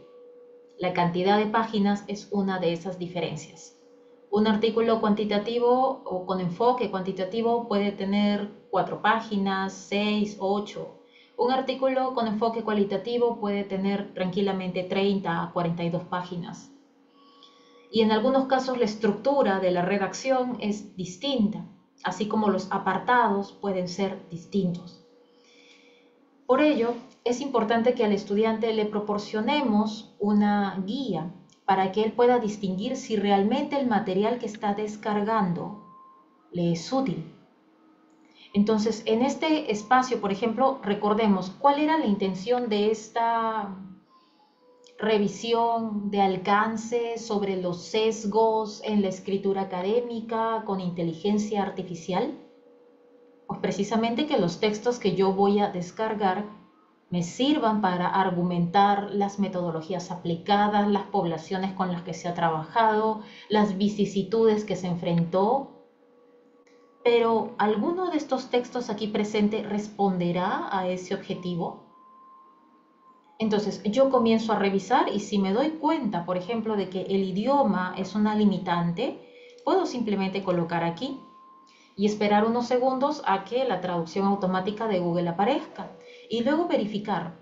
B: La cantidad de páginas es una de esas diferencias. Un artículo cuantitativo o con enfoque cuantitativo puede tener cuatro páginas, seis, ocho. Un artículo con enfoque cualitativo puede tener tranquilamente 30 a 42 páginas. Y en algunos casos la estructura de la redacción es distinta, así como los apartados pueden ser distintos. Por ello, es importante que al estudiante le proporcionemos una guía para que él pueda distinguir si realmente el material que está descargando le es útil. Entonces, en este espacio, por ejemplo, recordemos cuál era la intención de esta revisión de alcance sobre los sesgos en la escritura académica con inteligencia artificial. Pues precisamente que los textos que yo voy a descargar me sirvan para argumentar las metodologías aplicadas, las poblaciones con las que se ha trabajado, las vicisitudes que se enfrentó. Pero ¿alguno de estos textos aquí presente responderá a ese objetivo? Entonces yo comienzo a revisar y si me doy cuenta, por ejemplo, de que el idioma es una limitante, puedo simplemente colocar aquí y esperar unos segundos a que la traducción automática de Google aparezca y luego verificar.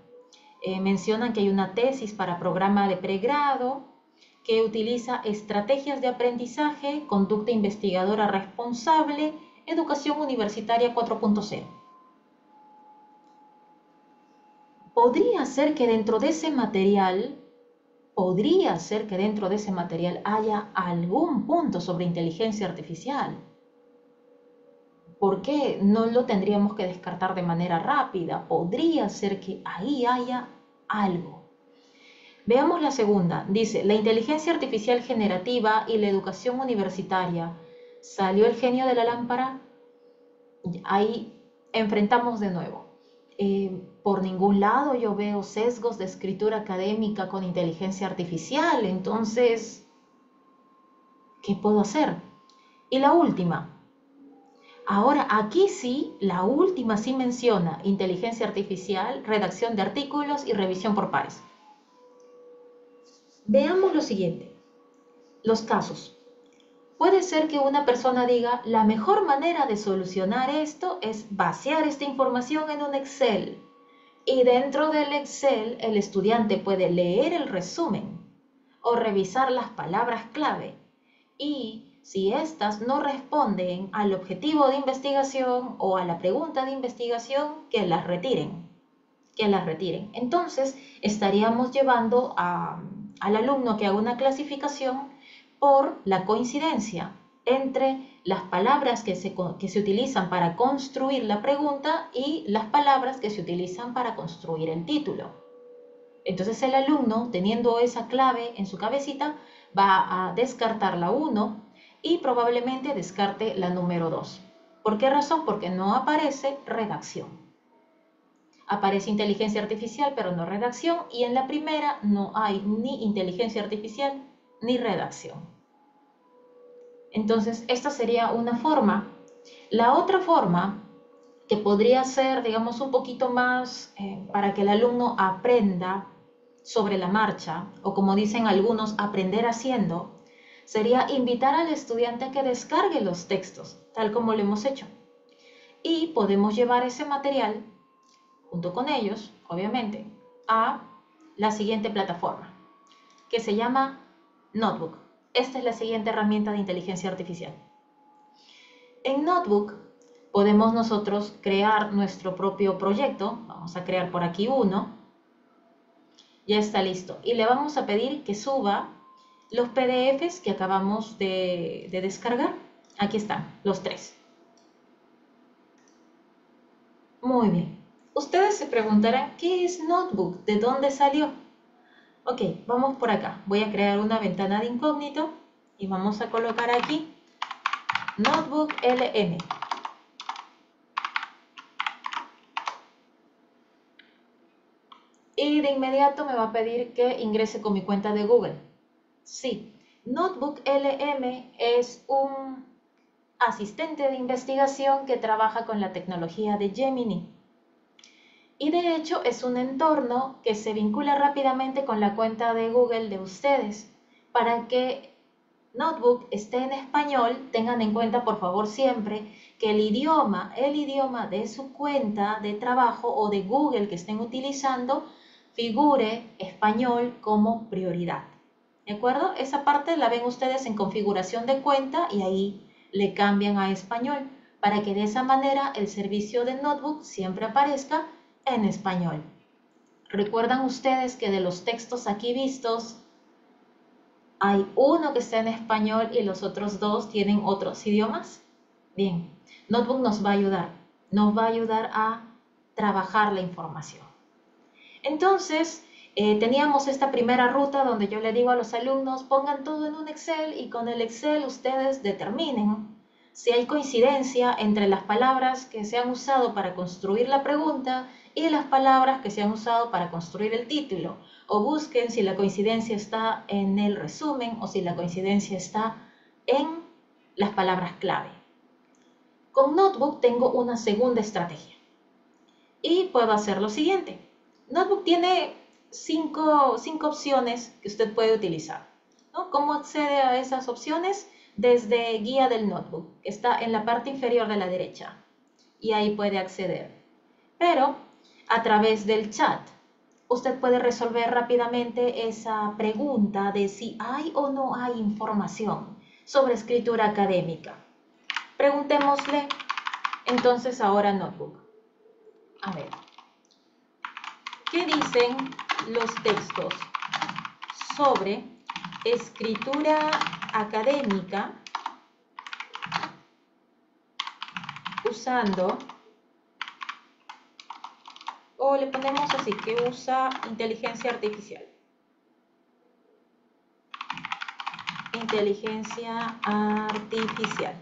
B: Eh, mencionan que hay una tesis para programa de pregrado que utiliza estrategias de aprendizaje, conducta investigadora responsable, educación universitaria 4.0. Podría ser que dentro de ese material, podría ser que dentro de ese material haya algún punto sobre inteligencia artificial ¿Por qué no lo tendríamos que descartar de manera rápida? Podría ser que ahí haya algo. Veamos la segunda. Dice, la inteligencia artificial generativa y la educación universitaria. ¿Salió el genio de la lámpara? Ahí enfrentamos de nuevo. Eh, por ningún lado yo veo sesgos de escritura académica con inteligencia artificial. Entonces, ¿qué puedo hacer? Y la última, Ahora, aquí sí, la última sí menciona inteligencia artificial, redacción de artículos y revisión por pares. Veamos lo siguiente. Los casos. Puede ser que una persona diga, la mejor manera de solucionar esto es vaciar esta información en un Excel. Y dentro del Excel el estudiante puede leer el resumen o revisar las palabras clave y si éstas no responden al objetivo de investigación o a la pregunta de investigación, que las retiren. Que las retiren. Entonces, estaríamos llevando al alumno que haga una clasificación por la coincidencia entre las palabras que se, que se utilizan para construir la pregunta y las palabras que se utilizan para construir el título. Entonces el alumno, teniendo esa clave en su cabecita, va a descartar la 1 y probablemente descarte la número 2. ¿Por qué razón? Porque no aparece redacción. Aparece inteligencia artificial, pero no redacción, y en la primera no hay ni inteligencia artificial ni redacción. Entonces, esta sería una forma. La otra forma, que podría ser, digamos, un poquito más eh, para que el alumno aprenda sobre la marcha, o como dicen algunos, aprender haciendo, sería invitar al estudiante a que descargue los textos, tal como lo hemos hecho. Y podemos llevar ese material, junto con ellos, obviamente, a la siguiente plataforma, que se llama Notebook. Esta es la siguiente herramienta de inteligencia artificial. En Notebook podemos nosotros crear nuestro propio proyecto. Vamos a crear por aquí uno. Ya está listo. Y le vamos a pedir que suba los PDFs que acabamos de, descargar. Aquí están, los tres. Muy bien. Ustedes se preguntarán, ¿qué es Notebook? ¿De dónde salió? Ok, vamos por acá. Voy a crear una ventana de incógnito y vamos a colocar aquí Notebook LM. Y de inmediato me va a pedir que ingrese con mi cuenta de Google. Sí, Notebook LM es un asistente de investigación que trabaja con la tecnología de Gemini. Y de hecho es un entorno que se vincula rápidamente con la cuenta de Google de ustedes. Para que Notebook esté en español, tengan en cuenta por favor siempre que el idioma, el idioma de su cuenta de trabajo o de Google que estén utilizando, figure español como prioridad. ¿De acuerdo? Esa parte la ven ustedes en configuración de cuenta y ahí le cambian a español para que de esa manera el servicio de Notebook siempre aparezca en español. ¿Recuerdan ustedes que de los textos aquí vistos hay uno que está en español y los otros dos tienen otros idiomas? Bien, Notebook nos va a ayudar, nos va a ayudar a trabajar la información. Entonces, eh, teníamos esta primera ruta donde yo le digo a los alumnos, pongan todo en un Excel y con el Excel ustedes determinen si hay coincidencia entre las palabras que se han usado para construir la pregunta y las palabras que se han usado para construir el título. O busquen si la coincidencia está en el resumen o si la coincidencia está en las palabras clave. Con Notebook tengo una segunda estrategia. Y puedo hacer lo siguiente. Notebook tiene cinco, opciones que usted puede utilizar. ¿Cómo accede a esas opciones? Desde guía del notebook, que está en la parte inferior de la derecha. Y ahí puede acceder. Pero a través del chat. Usted puede resolver rápidamente esa pregunta de si hay o no hay información sobre escritura académica. Preguntémosle entonces ahora Notebook. A ver, ¿qué dicen los textos sobre escritura académica usando o le ponemos así, que usa inteligencia artificial. Inteligencia artificial.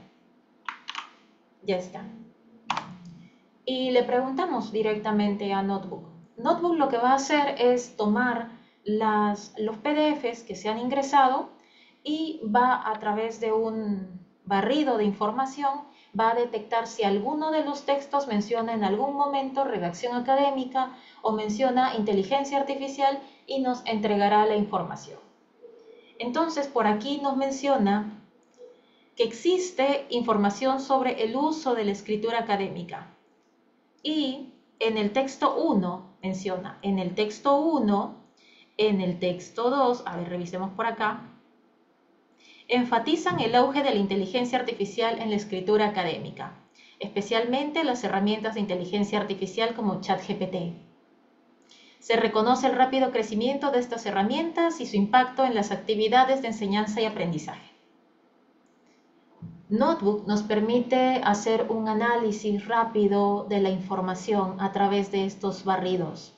B: Ya está. Y le preguntamos directamente a Notebook. Notebook lo que va a hacer es tomar las, los PDFs que se han ingresado y va a través de un barrido de información va a detectar si alguno de los textos menciona en algún momento redacción académica o menciona inteligencia artificial y nos entregará la información. Entonces, por aquí nos menciona que existe información sobre el uso de la escritura académica. Y en el texto 1 menciona, en el texto 1, en el texto 2, a ver, revisemos por acá, enfatizan el auge de la inteligencia artificial en la escritura académica, especialmente las herramientas de inteligencia artificial como ChatGPT. Se reconoce el rápido crecimiento de estas herramientas y su impacto en las actividades de enseñanza y aprendizaje. Notebook nos permite hacer un análisis rápido de la información a través de estos barridos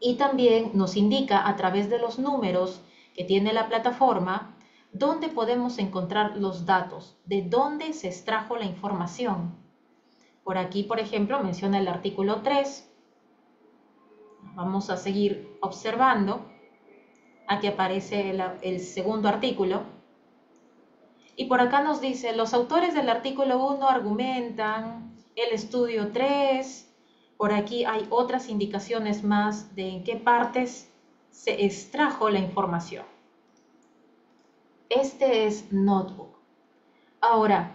B: y también nos indica a través de los números que tiene la plataforma ¿Dónde podemos encontrar los datos? ¿De dónde se extrajo la información? Por aquí, por ejemplo, menciona el artículo 3. Vamos a seguir observando. Aquí aparece el, el segundo artículo. Y por acá nos dice, los autores del artículo 1 argumentan el estudio 3. Por aquí hay otras indicaciones más de en qué partes se extrajo la información. Este es Notebook. Ahora,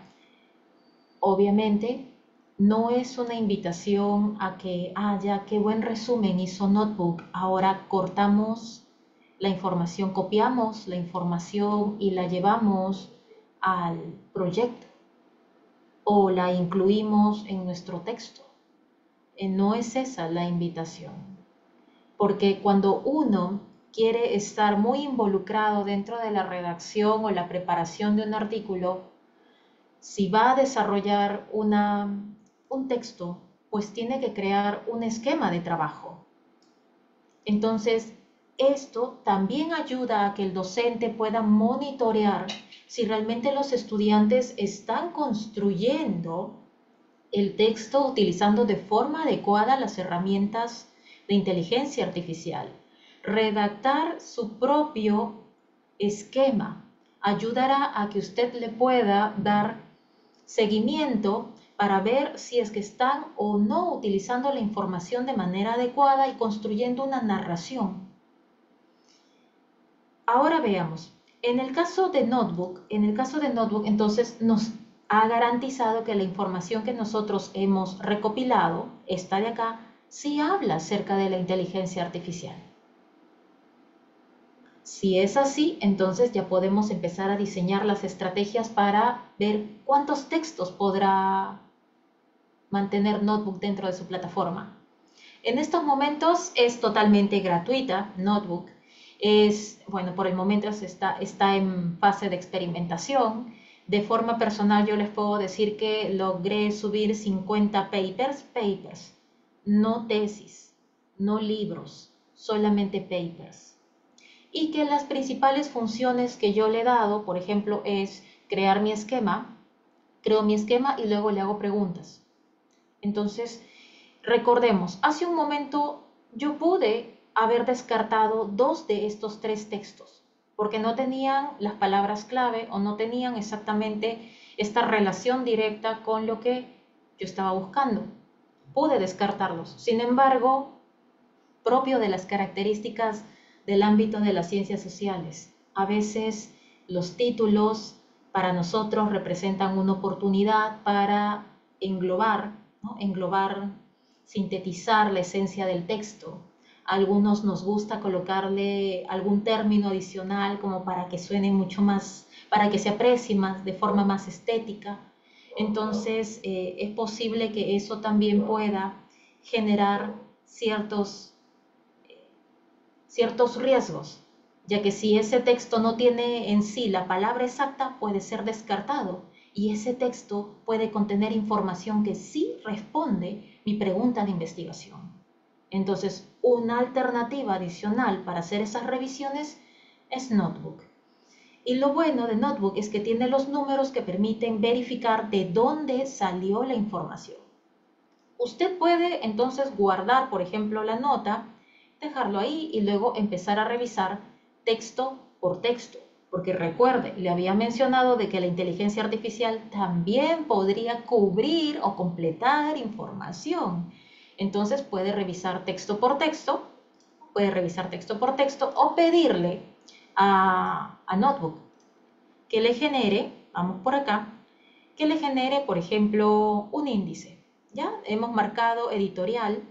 B: obviamente, no es una invitación a que, ah, ya, qué buen resumen hizo Notebook. Ahora cortamos la información, copiamos la información y la llevamos al proyecto o la incluimos en nuestro texto. Eh, no es esa la invitación. Porque cuando uno quiere estar muy involucrado dentro de la redacción o la preparación de un artículo, si va a desarrollar una, un texto, pues tiene que crear un esquema de trabajo. Entonces, esto también ayuda a que el docente pueda monitorear si realmente los estudiantes están construyendo el texto utilizando de forma adecuada las herramientas de inteligencia artificial redactar su propio esquema ayudará a que usted le pueda dar seguimiento para ver si es que están o no utilizando la información de manera adecuada y construyendo una narración. Ahora veamos. En el caso de Notebook, en el caso de Notebook, entonces nos ha garantizado que la información que nosotros hemos recopilado, esta de acá, sí habla acerca de la inteligencia artificial. Si es así, entonces ya podemos empezar a diseñar las estrategias para ver cuántos textos podrá mantener Notebook dentro de su plataforma. En estos momentos es totalmente gratuita Notebook. Es, bueno, por el momento está, está en fase de experimentación de forma personal yo les puedo decir que logré subir 50 papers, papers, no tesis, no libros, solamente papers. Y que las principales funciones que yo le he dado, por ejemplo, es crear mi esquema, creo mi esquema y luego le hago preguntas. Entonces, recordemos, hace un momento yo pude haber descartado dos de estos tres textos porque no tenían las palabras clave o no tenían exactamente esta relación directa con lo que yo estaba buscando. Pude descartarlos. Sin embargo, propio de las características del ámbito de las ciencias sociales, a veces los títulos para nosotros representan una oportunidad para englobar, englobar, sintetizar la esencia del texto, algunos nos gusta colocarle algún término adicional como para que suene mucho más, para que se aprecie más de forma más estética. Entonces eh, es posible que eso también pueda generar ciertos, ciertos riesgos, ya que si ese texto no tiene en sí la palabra exacta, puede ser descartado y ese texto puede contener información que sí responde mi pregunta de investigación. Entonces, una alternativa adicional para hacer esas revisiones es Notebook. Y lo bueno de Notebook es que tiene los números que permiten verificar de dónde salió la información. Usted puede entonces guardar, por ejemplo, la nota, dejarlo ahí y luego empezar a revisar texto por texto. Porque recuerde, le había mencionado de que la inteligencia artificial también podría cubrir o completar información. Entonces puede revisar texto por texto, puede revisar texto por texto o pedirle a, Notebook que le genere, vamos por acá, que le genere, por ejemplo, un índice. Ya hemos marcado editorial,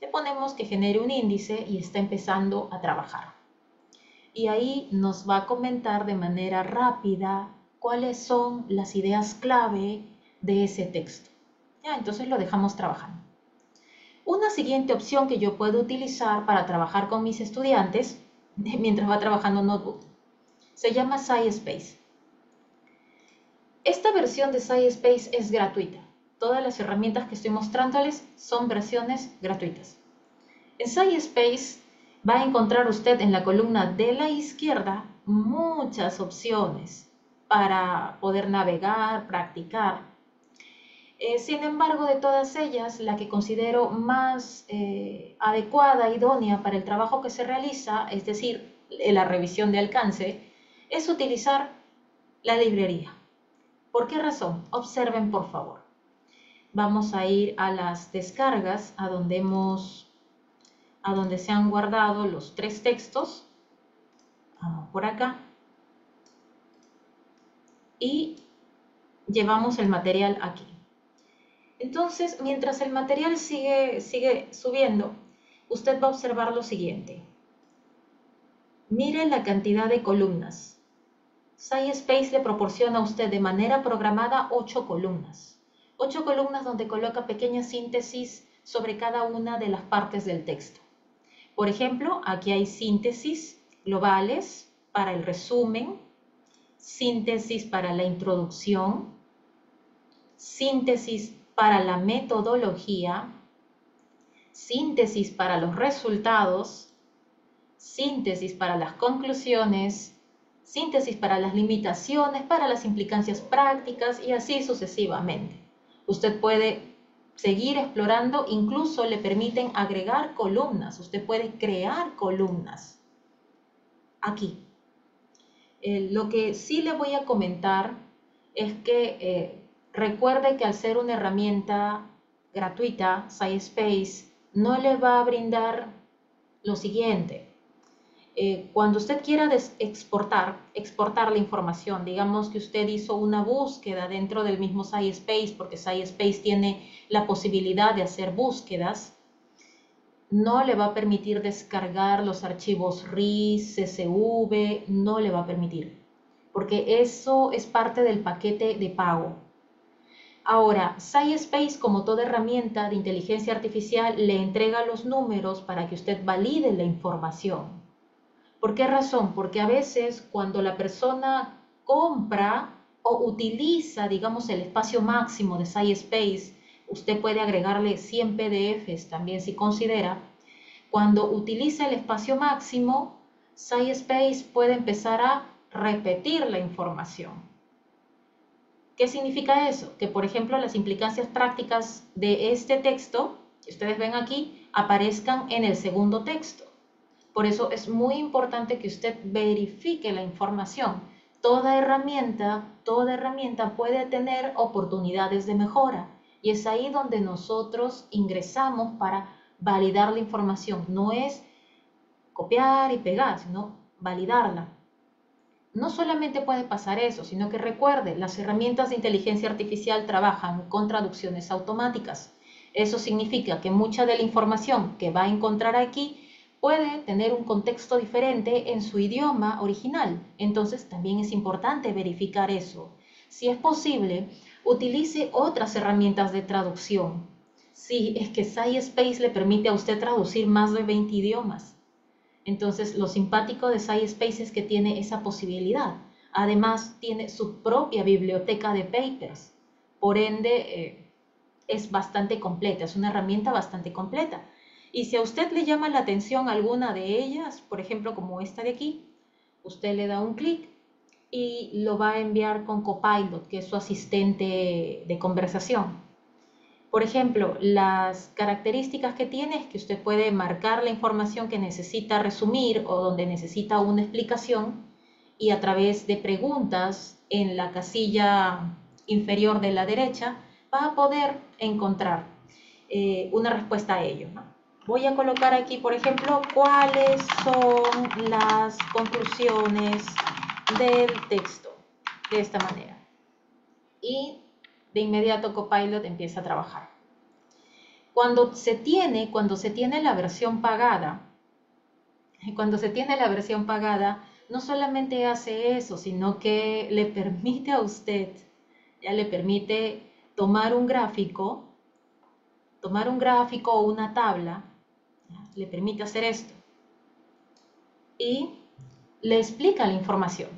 B: le ponemos que genere un índice y está empezando a trabajar. Y ahí nos va a comentar de manera rápida cuáles son las ideas clave de ese texto. Ya, entonces lo dejamos trabajando. Una siguiente opción que yo puedo utilizar para trabajar con mis estudiantes mientras va trabajando Notebook se llama SciSpace. Esta versión de SciSpace es gratuita. Todas las herramientas que estoy mostrándoles son versiones gratuitas. En SciSpace va a encontrar usted en la columna de la izquierda muchas opciones para poder navegar, practicar eh, sin embargo, de todas ellas, la que considero más eh, adecuada, idónea para el trabajo que se realiza, es decir, la revisión de alcance, es utilizar la librería. ¿Por qué razón? Observen, por favor. Vamos a ir a las descargas, a donde hemos, a donde se han guardado los tres textos. Por acá. Y llevamos el material aquí. Entonces, mientras el material sigue, sigue subiendo, usted va a observar lo siguiente. Mire la cantidad de columnas. SciSpace le proporciona a usted de manera programada ocho columnas. Ocho columnas donde coloca pequeñas síntesis sobre cada una de las partes del texto. Por ejemplo, aquí hay síntesis globales para el resumen, síntesis para la introducción, síntesis para la metodología, síntesis para los resultados, síntesis para las conclusiones, síntesis para las limitaciones, para las implicancias prácticas y así sucesivamente. Usted puede seguir explorando, incluso le permiten agregar columnas, usted puede crear columnas. Aquí. Eh, lo que sí le voy a comentar es que eh, recuerde que al ser una herramienta gratuita, SciSpace no le va a brindar lo siguiente. Eh, cuando usted quiera exportar, exportar la información, digamos que usted hizo una búsqueda dentro del mismo SciSpace, porque SciSpace tiene la posibilidad de hacer búsquedas, no le va a permitir descargar los archivos RIS, CSV, no le va a permitir, porque eso es parte del paquete de pago. Ahora, SciSpace, como toda herramienta de inteligencia artificial, le entrega los números para que usted valide la información. ¿Por qué razón? Porque a veces cuando la persona compra o utiliza, digamos, el espacio máximo de SciSpace, usted puede agregarle 100 PDFs también si considera, cuando utiliza el espacio máximo, SciSpace puede empezar a repetir la información. ¿Qué significa eso? Que, por ejemplo, las implicancias prácticas de este texto, que ustedes ven aquí, aparezcan en el segundo texto. Por eso es muy importante que usted verifique la información. Toda herramienta, toda herramienta puede tener oportunidades de mejora y es ahí donde nosotros ingresamos para validar la información. No es copiar y pegar, sino validarla no solamente puede pasar eso, sino que recuerde, las herramientas de inteligencia artificial trabajan con traducciones automáticas. Eso significa que mucha de la información que va a encontrar aquí puede tener un contexto diferente en su idioma original. Entonces también es importante verificar eso. Si es posible, utilice otras herramientas de traducción. Si es que SciSpace le permite a usted traducir más de 20 idiomas. Entonces, lo simpático de SciSpace es que tiene esa posibilidad. Además, tiene su propia biblioteca de papers. Por ende, eh, es bastante completa, es una herramienta bastante completa. Y si a usted le llama la atención alguna de ellas, por ejemplo, como esta de aquí, usted le da un clic y lo va a enviar con Copilot, que es su asistente de conversación. Por ejemplo, las características que tiene es que usted puede marcar la información que necesita resumir o donde necesita una explicación y a través de preguntas en la casilla inferior de la derecha va a poder encontrar eh, una respuesta a ello. Voy a colocar aquí, por ejemplo, cuáles son las conclusiones del texto de esta manera. Y de inmediato Copilot empieza a trabajar. Cuando se tiene, cuando se tiene la versión pagada, cuando se tiene la versión pagada, no solamente hace eso, sino que le permite a usted, ya le permite tomar un gráfico, tomar un gráfico o una tabla, le permite hacer esto. Y le explica la información.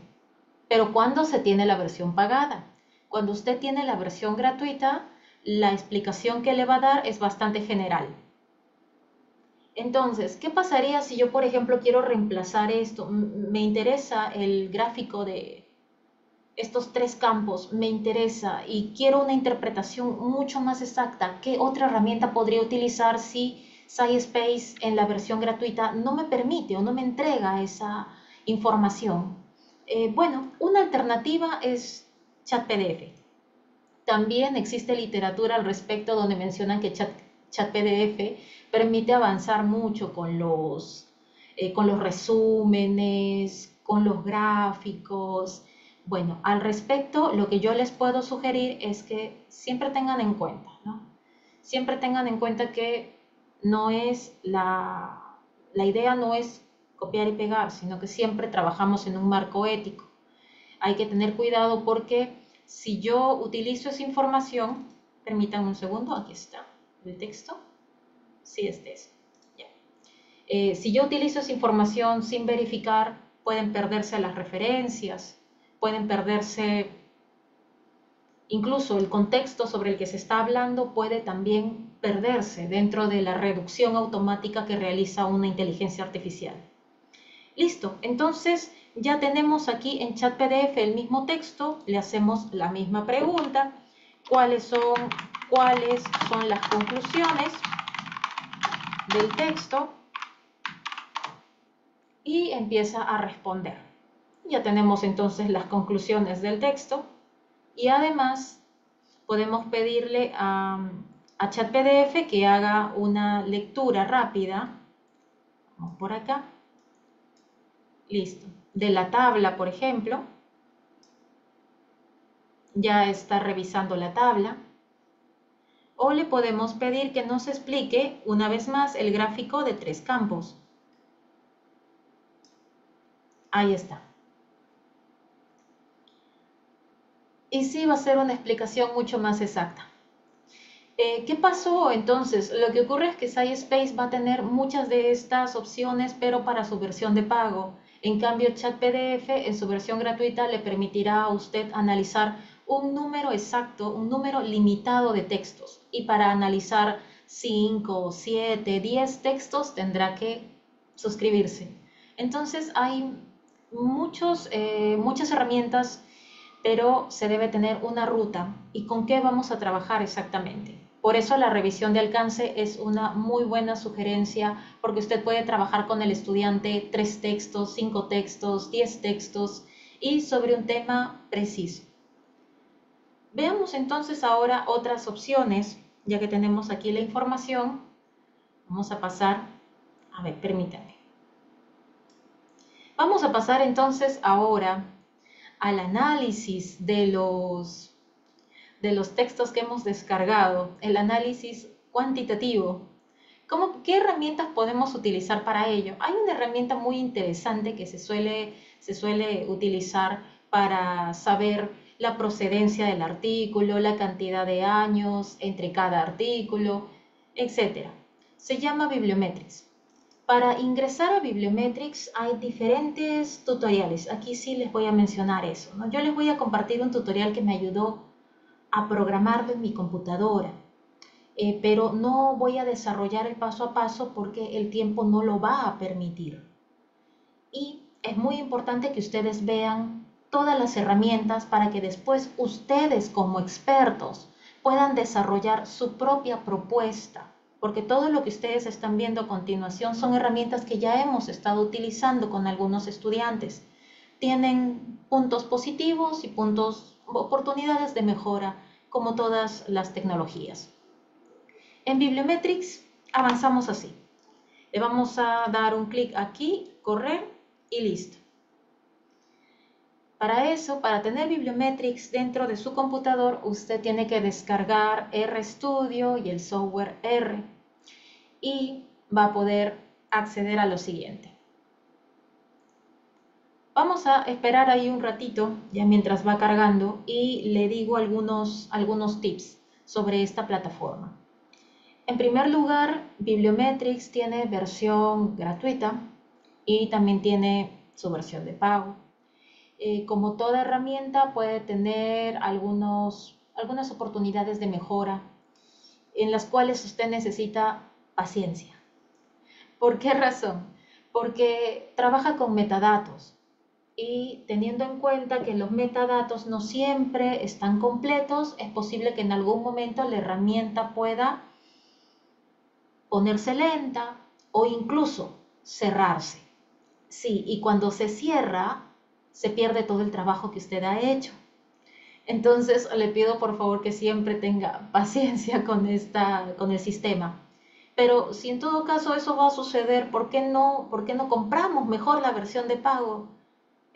B: Pero cuando se tiene la versión pagada, cuando usted tiene la versión gratuita, la explicación que le va a dar es bastante general. Entonces, ¿qué pasaría si yo, por ejemplo, quiero reemplazar esto? Me interesa el gráfico de estos tres campos, me interesa y quiero una interpretación mucho más exacta. ¿Qué otra herramienta podría utilizar si SciSpace en la versión gratuita no me permite o no me entrega esa información? Eh, bueno, una alternativa es ChatPDF. También existe literatura al respecto donde mencionan que Chat, ChatPDF permite avanzar mucho con los, eh, con los resúmenes, con los gráficos. Bueno, al respecto, lo que yo les puedo sugerir es que siempre tengan en cuenta, ¿no? Siempre tengan en cuenta que no es la, la idea no es copiar y pegar, sino que siempre trabajamos en un marco ético hay que tener cuidado porque si yo utilizo esa información, permítanme un segundo, aquí está el texto. Sí, este es. Eh, si yo utilizo esa información sin verificar, pueden perderse las referencias, pueden perderse incluso el contexto sobre el que se está hablando puede también perderse dentro de la reducción automática que realiza una inteligencia artificial. Listo, entonces ya tenemos aquí en chat PDF el mismo texto, le hacemos la misma pregunta, cuáles son, cuáles son las conclusiones del texto y empieza a responder. Ya tenemos entonces las conclusiones del texto y además podemos pedirle a, a ChatPDF que haga una lectura rápida. Vamos por acá. Listo. De la tabla, por ejemplo. Ya está revisando la tabla. O le podemos pedir que nos explique una vez más el gráfico de tres campos. Ahí está. Y sí va a ser una explicación mucho más exacta. Eh, ¿Qué pasó entonces? Lo que ocurre es que SciSpace va a tener muchas de estas opciones, pero para su versión de pago. En cambio, Chat PDF en su versión gratuita le permitirá a usted analizar un número exacto, un número limitado de textos. Y para analizar 5, 7, 10 textos tendrá que suscribirse. Entonces hay muchos, eh, muchas herramientas, pero se debe tener una ruta. ¿Y con qué vamos a trabajar exactamente? Por eso la revisión de alcance es una muy buena sugerencia porque usted puede trabajar con el estudiante tres textos, cinco textos, diez textos y sobre un tema preciso. Veamos entonces ahora otras opciones, ya que tenemos aquí la información. Vamos a pasar, a ver, permítanme. Vamos a pasar entonces ahora al análisis de los de los textos que hemos descargado, el análisis cuantitativo. ¿Cómo, ¿Qué herramientas podemos utilizar para ello? Hay una herramienta muy interesante que se suele, se suele utilizar para saber la procedencia del artículo, la cantidad de años entre cada artículo, etc. Se llama Bibliometrics. Para ingresar a Bibliometrics hay diferentes tutoriales. Aquí sí les voy a mencionar eso. Yo les voy a compartir un tutorial que me ayudó a programarlo en mi computadora, eh, pero no voy a desarrollar el paso a paso porque el tiempo no lo va a permitir. Y es muy importante que ustedes vean todas las herramientas para que después ustedes como expertos puedan desarrollar su propia propuesta, porque todo lo que ustedes están viendo a continuación son herramientas que ya hemos estado utilizando con algunos estudiantes. Tienen puntos positivos y puntos oportunidades de mejora como todas las tecnologías. En Bibliometrics avanzamos así. Le vamos a dar un clic aquí, correr y listo. Para eso, para tener Bibliometrics dentro de su computador, usted tiene que descargar RStudio y el software R y va a poder acceder a lo siguiente. Vamos a esperar ahí un ratito, ya mientras va cargando, y le digo algunos, algunos tips sobre esta plataforma. En primer lugar, Bibliometrics tiene versión gratuita y también tiene su versión de pago. Eh, como toda herramienta puede tener algunos, algunas oportunidades de mejora en las cuales usted necesita paciencia. ¿Por qué razón? Porque trabaja con metadatos y teniendo en cuenta que los metadatos no siempre están completos, es posible que en algún momento la herramienta pueda ponerse lenta o incluso cerrarse. Sí, y cuando se cierra, se pierde todo el trabajo que usted ha hecho. Entonces le pido por favor que siempre tenga paciencia con, esta, con el sistema. Pero si en todo caso eso va a suceder, ¿por qué no, por qué no compramos mejor la versión de pago?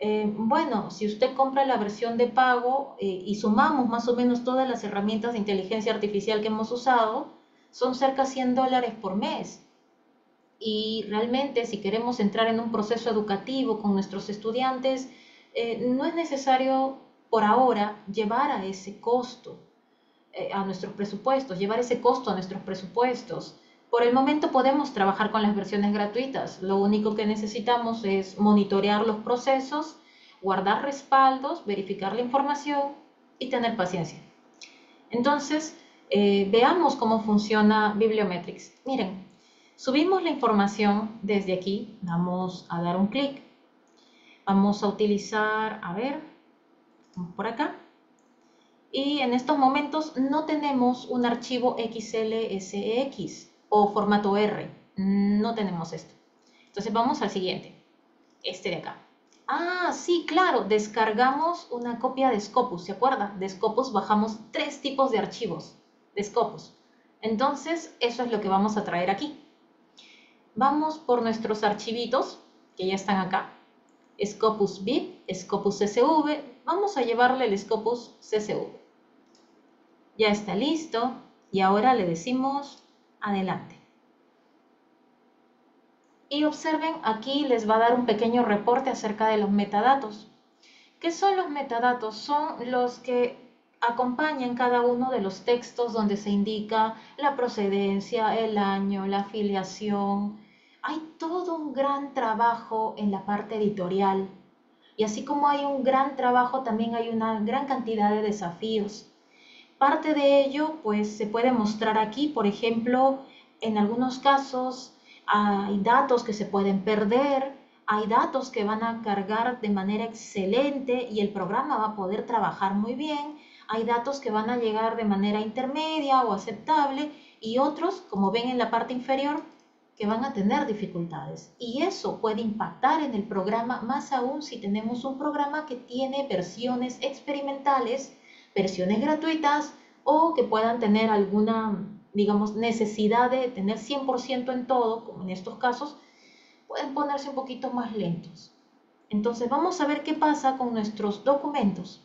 B: Eh, bueno, si usted compra la versión de pago eh, y sumamos más o menos todas las herramientas de inteligencia artificial que hemos usado, son cerca de 100 dólares por mes. Y realmente si queremos entrar en un proceso educativo con nuestros estudiantes, eh, no es necesario por ahora llevar a ese costo a nuestros presupuestos, llevar ese costo a nuestros presupuestos. Por el momento podemos trabajar con las versiones gratuitas. Lo único que necesitamos es monitorear los procesos, guardar respaldos, verificar la información y tener paciencia. Entonces, eh, veamos cómo funciona Bibliometrics. Miren, subimos la información desde aquí, vamos a dar un clic, vamos a utilizar, a ver, por acá, y en estos momentos no tenemos un archivo XLSX o formato R. No tenemos esto. Entonces vamos al siguiente, este de acá. Ah, sí, claro, descargamos una copia de Scopus, ¿se acuerda? De Scopus bajamos tres tipos de archivos de Scopus. Entonces, eso es lo que vamos a traer aquí. Vamos por nuestros archivitos, que ya están acá. Scopus VIP, Scopus CSV. Vamos a llevarle el Scopus CSV. Ya está listo. Y ahora le decimos adelante. Y observen, aquí les va a dar un pequeño reporte acerca de los metadatos. ¿Qué son los metadatos? Son los que acompañan cada uno de los textos donde se indica la procedencia, el año, la afiliación. Hay todo un gran trabajo en la parte editorial. Y así como hay un gran trabajo, también hay una gran cantidad de desafíos. Parte de ello, pues, se puede mostrar aquí, por ejemplo, en algunos casos hay datos que se pueden perder, hay datos que van a cargar de manera excelente y el programa va a poder trabajar muy bien, hay datos que van a llegar de manera intermedia o aceptable y otros, como ven en la parte inferior, que van a tener dificultades. Y eso puede impactar en el programa, más aún si tenemos un programa que tiene versiones experimentales, versiones gratuitas o que puedan tener alguna, digamos, necesidad de tener 100% en todo, como en estos casos, pueden ponerse un poquito más lentos. Entonces vamos a ver qué pasa con nuestros documentos.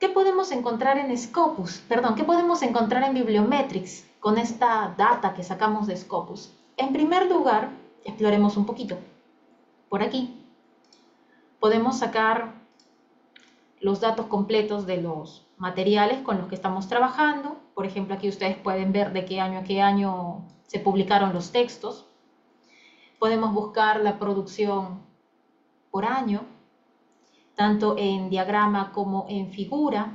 B: ¿Qué podemos encontrar en Scopus? Perdón, ¿qué podemos encontrar en Bibliometrics con esta data que sacamos de Scopus? En primer lugar, exploremos un poquito. Por aquí podemos sacar los datos completos de los materiales con los que estamos trabajando. Por ejemplo, aquí ustedes pueden ver de qué año a qué año se publicaron los textos. Podemos buscar la producción por año tanto en diagrama como en figura,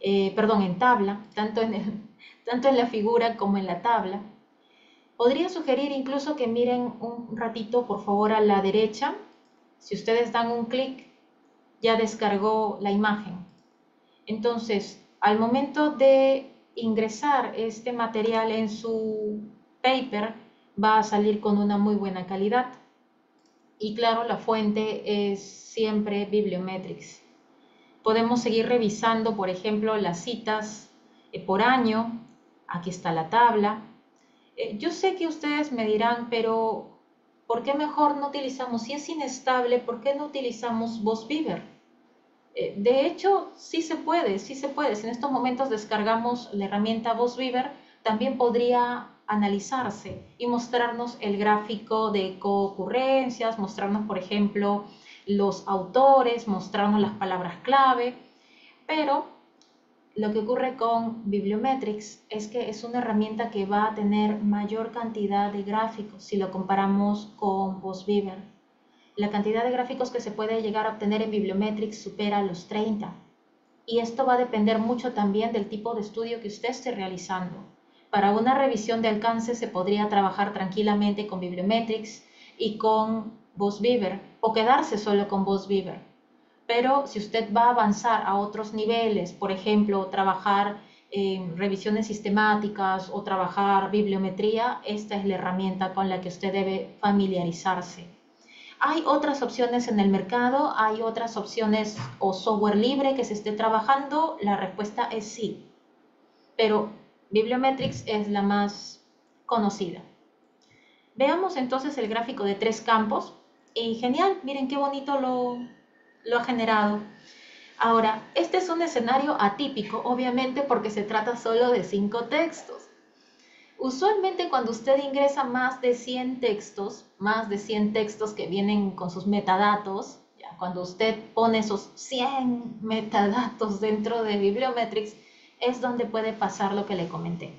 B: eh, perdón, en tabla, tanto en, tanto en la figura como en la tabla. Podría sugerir incluso que miren un ratito, por favor, a la derecha. Si ustedes dan un clic, ya descargó la imagen. Entonces, al momento de ingresar este material en su paper, va a salir con una muy buena calidad. Y claro, la fuente es siempre Bibliometrics. Podemos seguir revisando, por ejemplo, las citas eh, por año. Aquí está la tabla. Eh, yo sé que ustedes me dirán, pero ¿por qué mejor no utilizamos, si es inestable, ¿por qué no utilizamos VozBeaver? Eh, de hecho, sí se puede, sí se puede. Si en estos momentos descargamos la herramienta VozBeaver, también podría analizarse y mostrarnos el gráfico de concurrencias, mostrarnos, por ejemplo, los autores, mostrarnos las palabras clave, pero lo que ocurre con Bibliometrics es que es una herramienta que va a tener mayor cantidad de gráficos si lo comparamos con VozBeaver. La cantidad de gráficos que se puede llegar a obtener en Bibliometrics supera los 30. Y esto va a depender mucho también del tipo de estudio que usted esté realizando. Para una revisión de alcance se podría trabajar tranquilamente con Bibliometrics y con VozBeaver o quedarse solo con VozBeaver. Pero si usted va a avanzar a otros niveles, por ejemplo, trabajar en revisiones sistemáticas o trabajar bibliometría, esta es la herramienta con la que usted debe familiarizarse. ¿Hay otras opciones en el mercado? ¿Hay otras opciones o software libre que se esté trabajando? La respuesta es sí. Pero Bibliometrics es la más conocida. Veamos entonces el gráfico de tres campos. Y genial, miren qué bonito lo, ha generado. Ahora, este es un escenario atípico, obviamente porque se trata solo de cinco textos. Usualmente cuando usted ingresa más de 100 textos, más de 100 textos que vienen con sus metadatos, ya, cuando usted pone esos 100 metadatos dentro de Bibliometrics, es donde puede pasar lo que le comenté.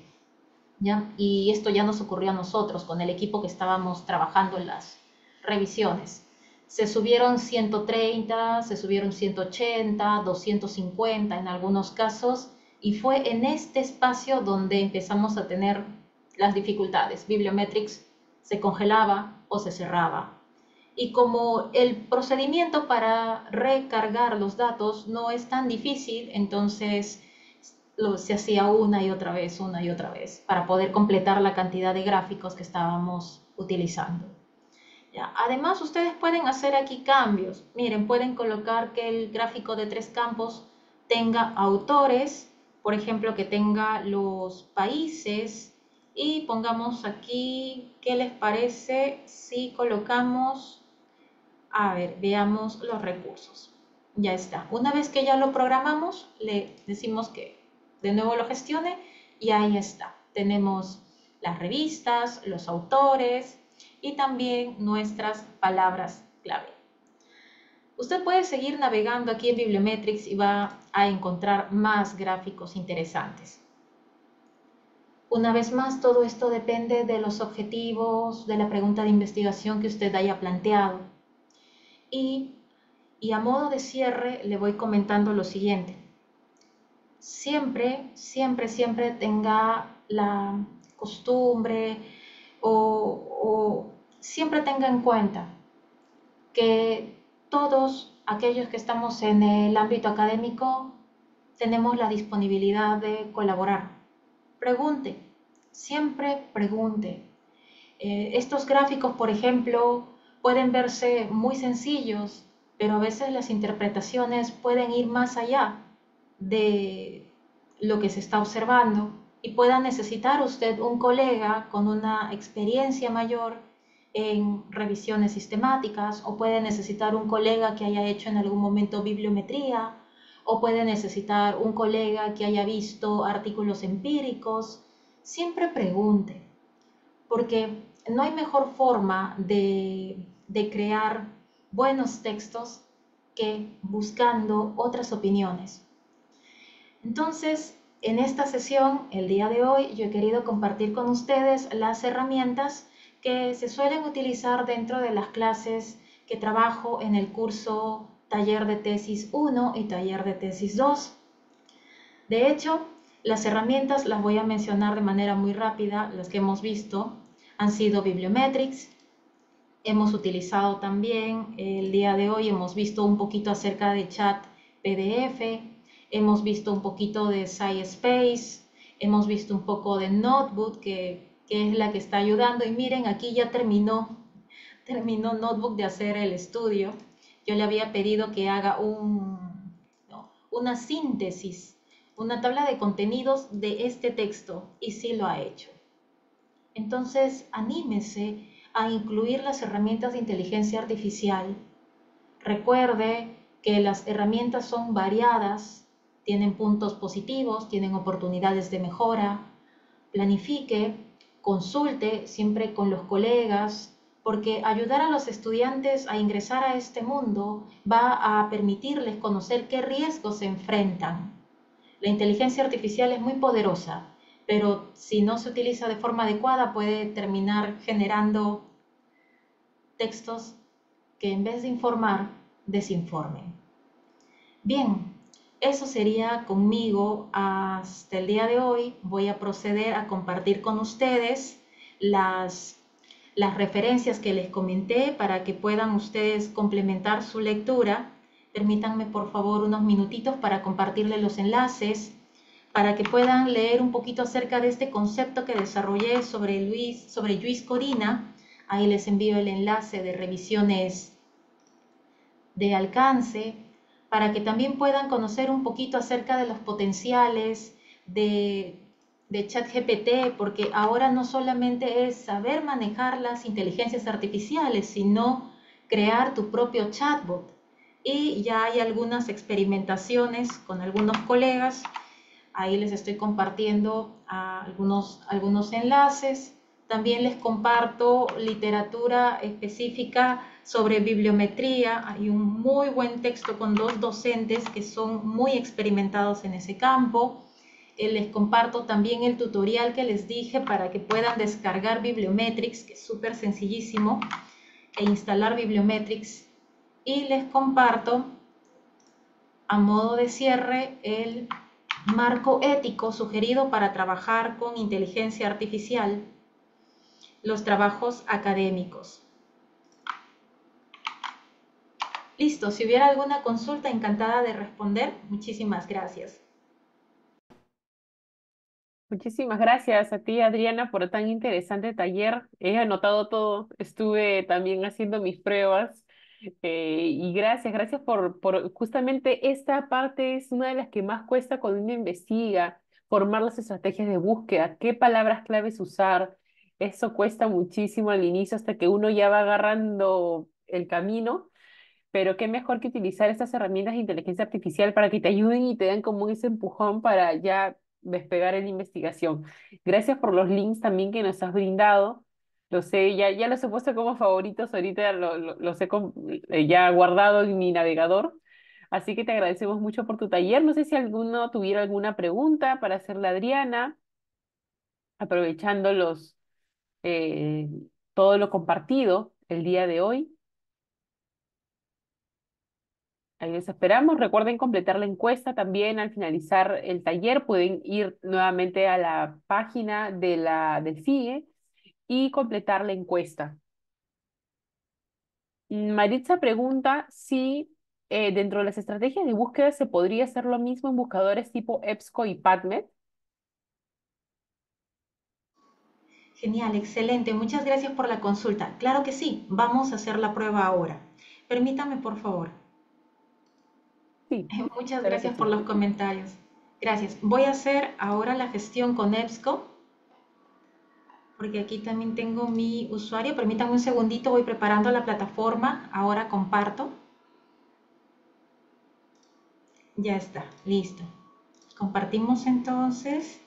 B: ¿ya? Y esto ya nos ocurrió a nosotros con el equipo que estábamos trabajando en las revisiones. Se subieron 130, se subieron 180, 250 en algunos casos, y fue en este espacio donde empezamos a tener las dificultades. Bibliometrics se congelaba o se cerraba. Y como el procedimiento para recargar los datos no es tan difícil, entonces se hacía una y otra vez, una y otra vez, para poder completar la cantidad de gráficos que estábamos utilizando. Además, ustedes pueden hacer aquí cambios. Miren, pueden colocar que el gráfico de tres campos tenga autores, por ejemplo, que tenga los países y pongamos aquí, ¿qué les parece si colocamos, a ver, veamos los recursos. Ya está. Una vez que ya lo programamos, le decimos que de nuevo lo gestione y ahí está. Tenemos las revistas, los autores y también nuestras palabras clave. Usted puede seguir navegando aquí en Bibliometrics y va a encontrar más gráficos interesantes. Una vez más, todo esto depende de los objetivos, de la pregunta de investigación que usted haya planteado. Y, a modo de cierre le voy comentando lo siguiente. Siempre, siempre, siempre tenga la costumbre o, siempre tenga en cuenta que todos aquellos que estamos en el ámbito académico tenemos la disponibilidad de colaborar. Pregunte, siempre pregunte. Eh, estos gráficos, por ejemplo, pueden verse muy sencillos, pero a veces las interpretaciones pueden ir más allá de lo que se está observando y pueda necesitar usted un colega con una experiencia mayor en revisiones sistemáticas o puede necesitar un colega que haya hecho en algún momento bibliometría o puede necesitar un colega que haya visto artículos empíricos. Siempre pregunte, porque no hay mejor forma de, de crear buenos textos que buscando otras opiniones. Entonces, en esta sesión, el día de hoy, yo he querido compartir con ustedes las herramientas que se suelen utilizar dentro de las clases que trabajo en el curso Taller de Tesis 1 y Taller de Tesis 2. De hecho, las herramientas las voy a mencionar de manera muy rápida, las que hemos visto han sido Bibliometrics, hemos utilizado también el día de hoy, hemos visto un poquito acerca de chat PDF, hemos visto un poquito de SciSpace, hemos visto un poco de Notebook, que, es la que está ayudando. Y miren, aquí ya terminó, terminó Notebook de hacer el estudio. Yo le había pedido que haga un, una síntesis, una tabla de contenidos de este texto, y sí lo ha hecho. Entonces, anímese a incluir las herramientas de inteligencia artificial. Recuerde que las herramientas son variadas tienen puntos positivos, tienen oportunidades de mejora. Planifique, consulte siempre con los colegas, porque ayudar a los estudiantes a ingresar a este mundo va a permitirles conocer qué riesgos se enfrentan. La inteligencia artificial es muy poderosa, pero si no se utiliza de forma adecuada puede terminar generando textos que en vez de informar, desinformen. Bien, eso sería conmigo hasta el día de hoy. Voy a proceder a compartir con ustedes las, las referencias que les comenté para que puedan ustedes complementar su lectura. Permítanme por favor unos minutitos para compartirles los enlaces para que puedan leer un poquito acerca de este concepto que desarrollé sobre Luis, sobre Luis Corina. Ahí les envío el enlace de revisiones de alcance para que también puedan conocer un poquito acerca de los potenciales de, de ChatGPT, porque ahora no solamente es saber manejar las inteligencias artificiales, sino crear tu propio chatbot. Y ya hay algunas experimentaciones con algunos colegas. Ahí les estoy compartiendo algunos, algunos enlaces. También les comparto literatura específica sobre bibliometría. Hay un muy buen texto con dos docentes que son muy experimentados en ese campo. Eh, les comparto también el tutorial que les dije para que puedan descargar Bibliometrics, que es súper sencillísimo, e instalar Bibliometrics. Y les comparto, a modo de cierre, el marco ético sugerido para trabajar con inteligencia artificial los trabajos académicos. Listo, si hubiera alguna consulta, encantada de responder. Muchísimas gracias.
A: Muchísimas gracias a ti, Adriana, por tan interesante taller. He anotado todo, estuve también haciendo mis pruebas eh, y gracias, gracias por, por justamente esta parte es una de las que más cuesta cuando uno investiga, formar las estrategias de búsqueda, qué palabras claves usar. Eso cuesta muchísimo al inicio hasta que uno ya va agarrando el camino pero qué mejor que utilizar estas herramientas de inteligencia artificial para que te ayuden y te den como ese empujón para ya despegar en la investigación. Gracias por los links también que nos has brindado. Lo sé, ya, ya los he puesto como favoritos, ahorita lo- lo- los he eh, ya guardado en mi navegador. Así que te agradecemos mucho por tu taller. No sé si alguno tuviera alguna pregunta para hacerle a Adriana, aprovechando los, eh, todo lo compartido el día de hoy. Ahí les esperamos. Recuerden completar la encuesta también al finalizar el taller. Pueden ir nuevamente a la página de la, del CIE y completar la encuesta. Maritza pregunta si eh, dentro de las estrategias de búsqueda se podría hacer lo mismo en buscadores tipo EBSCO y PubMed.
B: Genial, excelente. Muchas gracias por la consulta. Claro que sí, vamos a hacer la prueba ahora. Permítame, por favor.
A: Sí,
B: Muchas
A: que
B: gracias por los comentarios. Gracias. Voy a hacer ahora la gestión con EBSCO, porque aquí también tengo mi usuario. Permítanme un segundito, voy preparando la plataforma. Ahora comparto. Ya está, listo. Compartimos entonces.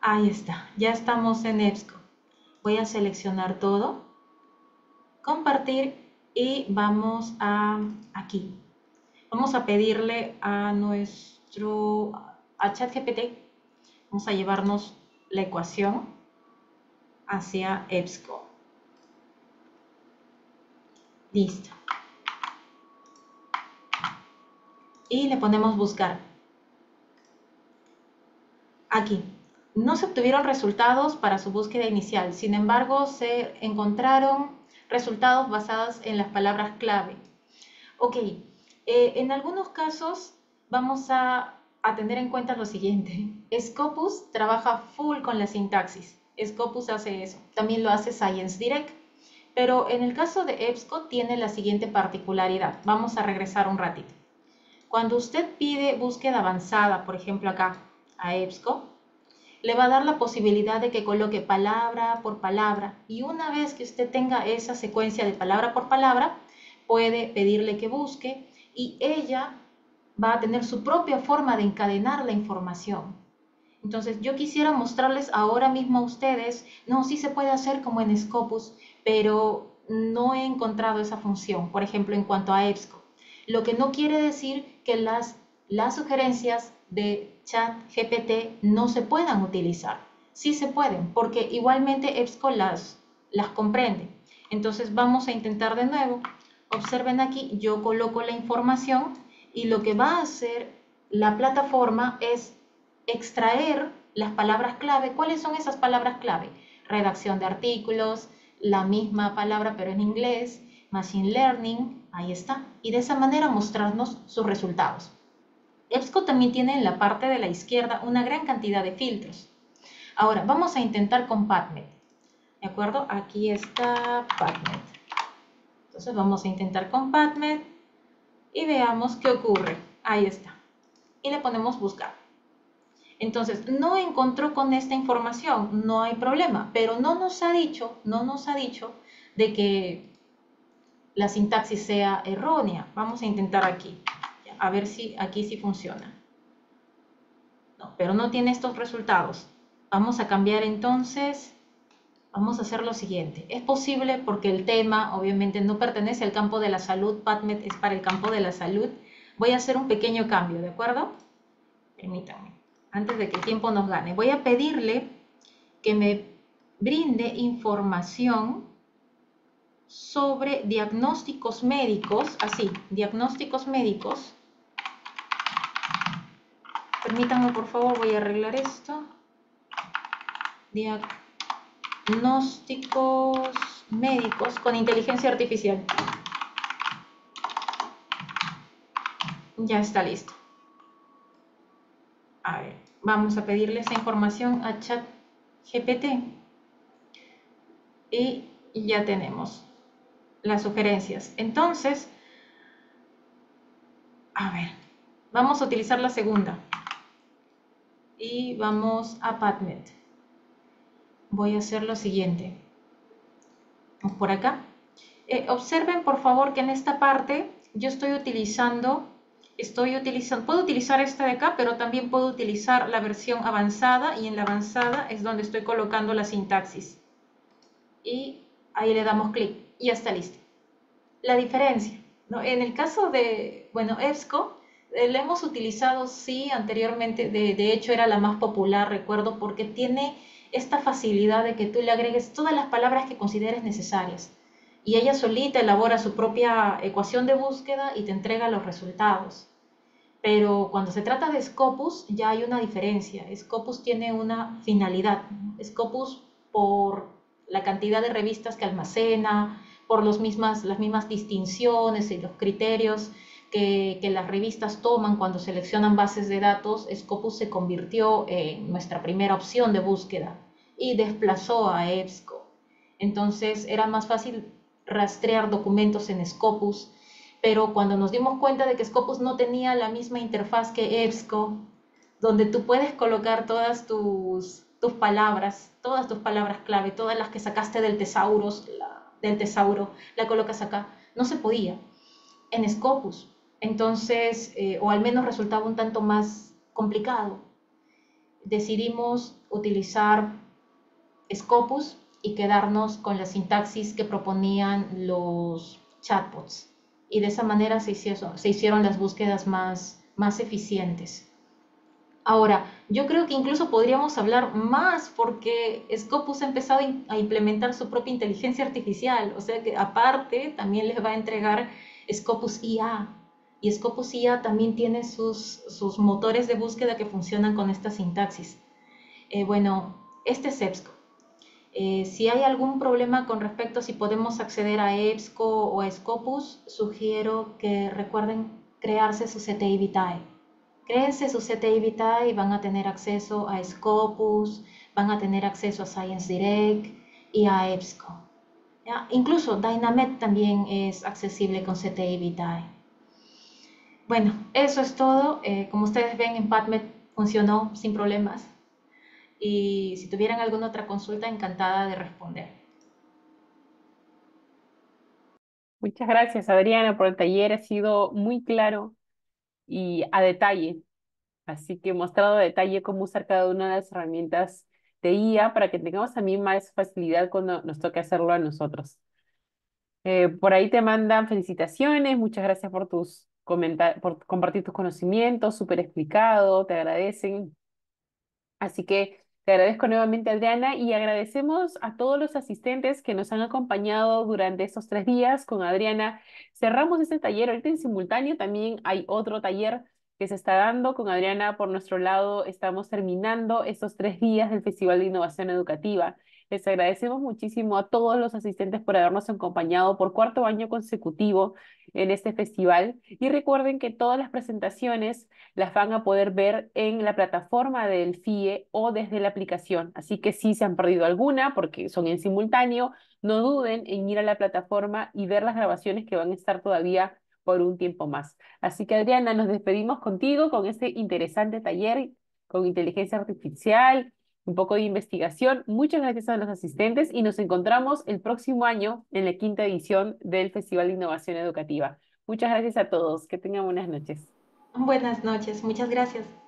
B: Ahí está, ya estamos en EBSCO. Voy a seleccionar todo, compartir y vamos a aquí. Vamos a pedirle a nuestro a ChatGPT, vamos a llevarnos la ecuación hacia EBSCO. Listo. Y le ponemos buscar. Aquí. No se obtuvieron resultados para su búsqueda inicial, sin embargo se encontraron resultados basados en las palabras clave. Ok, eh, en algunos casos vamos a, a, tener en cuenta lo siguiente. Scopus trabaja full con la sintaxis. Scopus hace eso. También lo hace Science Direct. Pero en el caso de EBSCO tiene la siguiente particularidad. Vamos a regresar un ratito. Cuando usted pide búsqueda avanzada, por ejemplo acá, a EBSCO, le va a dar la posibilidad de que coloque palabra por palabra y una vez que usted tenga esa secuencia de palabra por palabra, puede pedirle que busque y ella va a tener su propia forma de encadenar la información. Entonces yo quisiera mostrarles ahora mismo a ustedes, no, sí se puede hacer como en Scopus, pero no he encontrado esa función, por ejemplo, en cuanto a EBSCO. Lo que no quiere decir que las, las sugerencias de chat GPT no se puedan utilizar. Sí se pueden, porque igualmente EBSCO las, las comprende. Entonces vamos a intentar de nuevo. Observen aquí, yo coloco la información y lo que va a hacer la plataforma es extraer las palabras clave. ¿Cuáles son esas palabras clave? Redacción de artículos, la misma palabra pero en inglés, machine learning, ahí está. Y de esa manera mostrarnos sus resultados. EBSCO también tiene en la parte de la izquierda una gran cantidad de filtros. Ahora, vamos a intentar con PubMed. ¿De acuerdo? Aquí está PubMed. Entonces vamos a intentar con PubMed y veamos qué ocurre. Ahí está. Y le ponemos buscar. Entonces, no encontró con esta información, no hay problema, pero no nos ha dicho, no nos ha dicho de que la sintaxis sea errónea. Vamos a intentar aquí a ver si aquí sí funciona. No, pero no tiene estos resultados. Vamos a cambiar entonces, vamos a hacer lo siguiente. Es posible porque el tema obviamente no pertenece al campo de la salud, PubMed es para el campo de la salud. Voy a hacer un pequeño cambio, ¿de acuerdo? Permítanme, antes de que el tiempo nos gane. Voy a pedirle que me brinde información sobre diagnósticos médicos, así, diagnósticos médicos Permítanme, por favor, voy a arreglar esto. Diagnósticos médicos con inteligencia artificial. Ya está listo. A ver, Vamos a pedirle esa información a ChatGPT y ya tenemos las sugerencias. Entonces, a ver, vamos a utilizar la segunda y vamos a PubMed. Voy a hacer lo siguiente. Por acá. Eh, observen por favor que en esta parte yo estoy utilizando, estoy utilizando, puedo utilizar esta de acá, pero también puedo utilizar la versión avanzada y en la avanzada es donde estoy colocando la sintaxis. Y ahí le damos clic y ya está listo. La diferencia, ¿no? En el caso de, bueno, EBSCO, eh, la hemos utilizado, sí, anteriormente, de, de hecho era la más popular, recuerdo, porque tiene esta facilidad de que tú le agregues todas las palabras que consideres necesarias y ella solita elabora su propia ecuación de búsqueda y te entrega los resultados. Pero cuando se trata de Scopus ya hay una diferencia. Scopus tiene una finalidad. Scopus por la cantidad de revistas que almacena, por los mismas, las mismas distinciones y los criterios que, que, las revistas toman cuando seleccionan bases de datos, Scopus se convirtió en nuestra primera opción de búsqueda y desplazó a EBSCO. Entonces era más fácil rastrear documentos en Scopus, pero cuando nos dimos cuenta de que Scopus no tenía la misma interfaz que EBSCO, donde tú puedes colocar todas tus, tus palabras, todas tus palabras clave, todas las que sacaste del tesauros, del tesauro, la colocas acá, no se podía en Scopus. Entonces, eh, o al menos resultaba un tanto más complicado. Decidimos utilizar Scopus y quedarnos con la sintaxis que proponían los chatbots. Y de esa manera se hicieron, las búsquedas más, más eficientes. Ahora, yo creo que incluso podríamos hablar más porque Scopus ha empezado a implementar su propia inteligencia artificial, o sea que aparte también les va a entregar Scopus IA, y Scopus IA también tiene sus, sus motores de búsqueda que funcionan con esta sintaxis. Eh, bueno, este es EBSCO. Eh, si hay algún problema con respecto a si podemos acceder a EBSCO o a Scopus, sugiero que recuerden crearse su CTI Vitae. Créense su CTI Vitae y van a tener acceso a Scopus, van a tener acceso a Science Direct y a EBSCO. Incluso Dynamet también es accesible con CTI Vitae. Bueno, eso es todo. Eh, como ustedes ven, en PubMed funcionó sin problemas. Y si tuvieran alguna otra consulta, encantada de responder.
A: Muchas gracias, Adriana, por el taller. Ha sido muy claro y a detalle. Así que he mostrado a detalle cómo usar cada una de las herramientas de IA para que tengamos también más facilidad cuando nos toque hacerlo a nosotros. Eh, por ahí te mandan felicitaciones. Muchas gracias por tus por compartir tus conocimientos, súper explicado, te agradecen. Así que te agradezco nuevamente, Adriana, y agradecemos a todos los asistentes que nos han acompañado durante estos tres días con Adriana. Cerramos este taller, ahorita en simultáneo también hay otro taller que se está dando con Adriana por nuestro lado. Estamos terminando estos tres días del Festival de Innovación Educativa. Les agradecemos muchísimo a todos los asistentes por habernos acompañado por cuarto año consecutivo en este festival. Y recuerden que todas las presentaciones las van a poder ver en la plataforma del FIE o desde la aplicación. Así que si se han perdido alguna, porque son en simultáneo, no duden en ir a la plataforma y ver las grabaciones que van a estar todavía por un tiempo más. Así que Adriana, nos despedimos contigo con este interesante taller con inteligencia artificial un poco de investigación. Muchas gracias a los asistentes y nos encontramos el próximo año en la quinta edición del Festival de Innovación Educativa. Muchas gracias a todos. Que tengan buenas noches.
B: Buenas noches. Muchas gracias.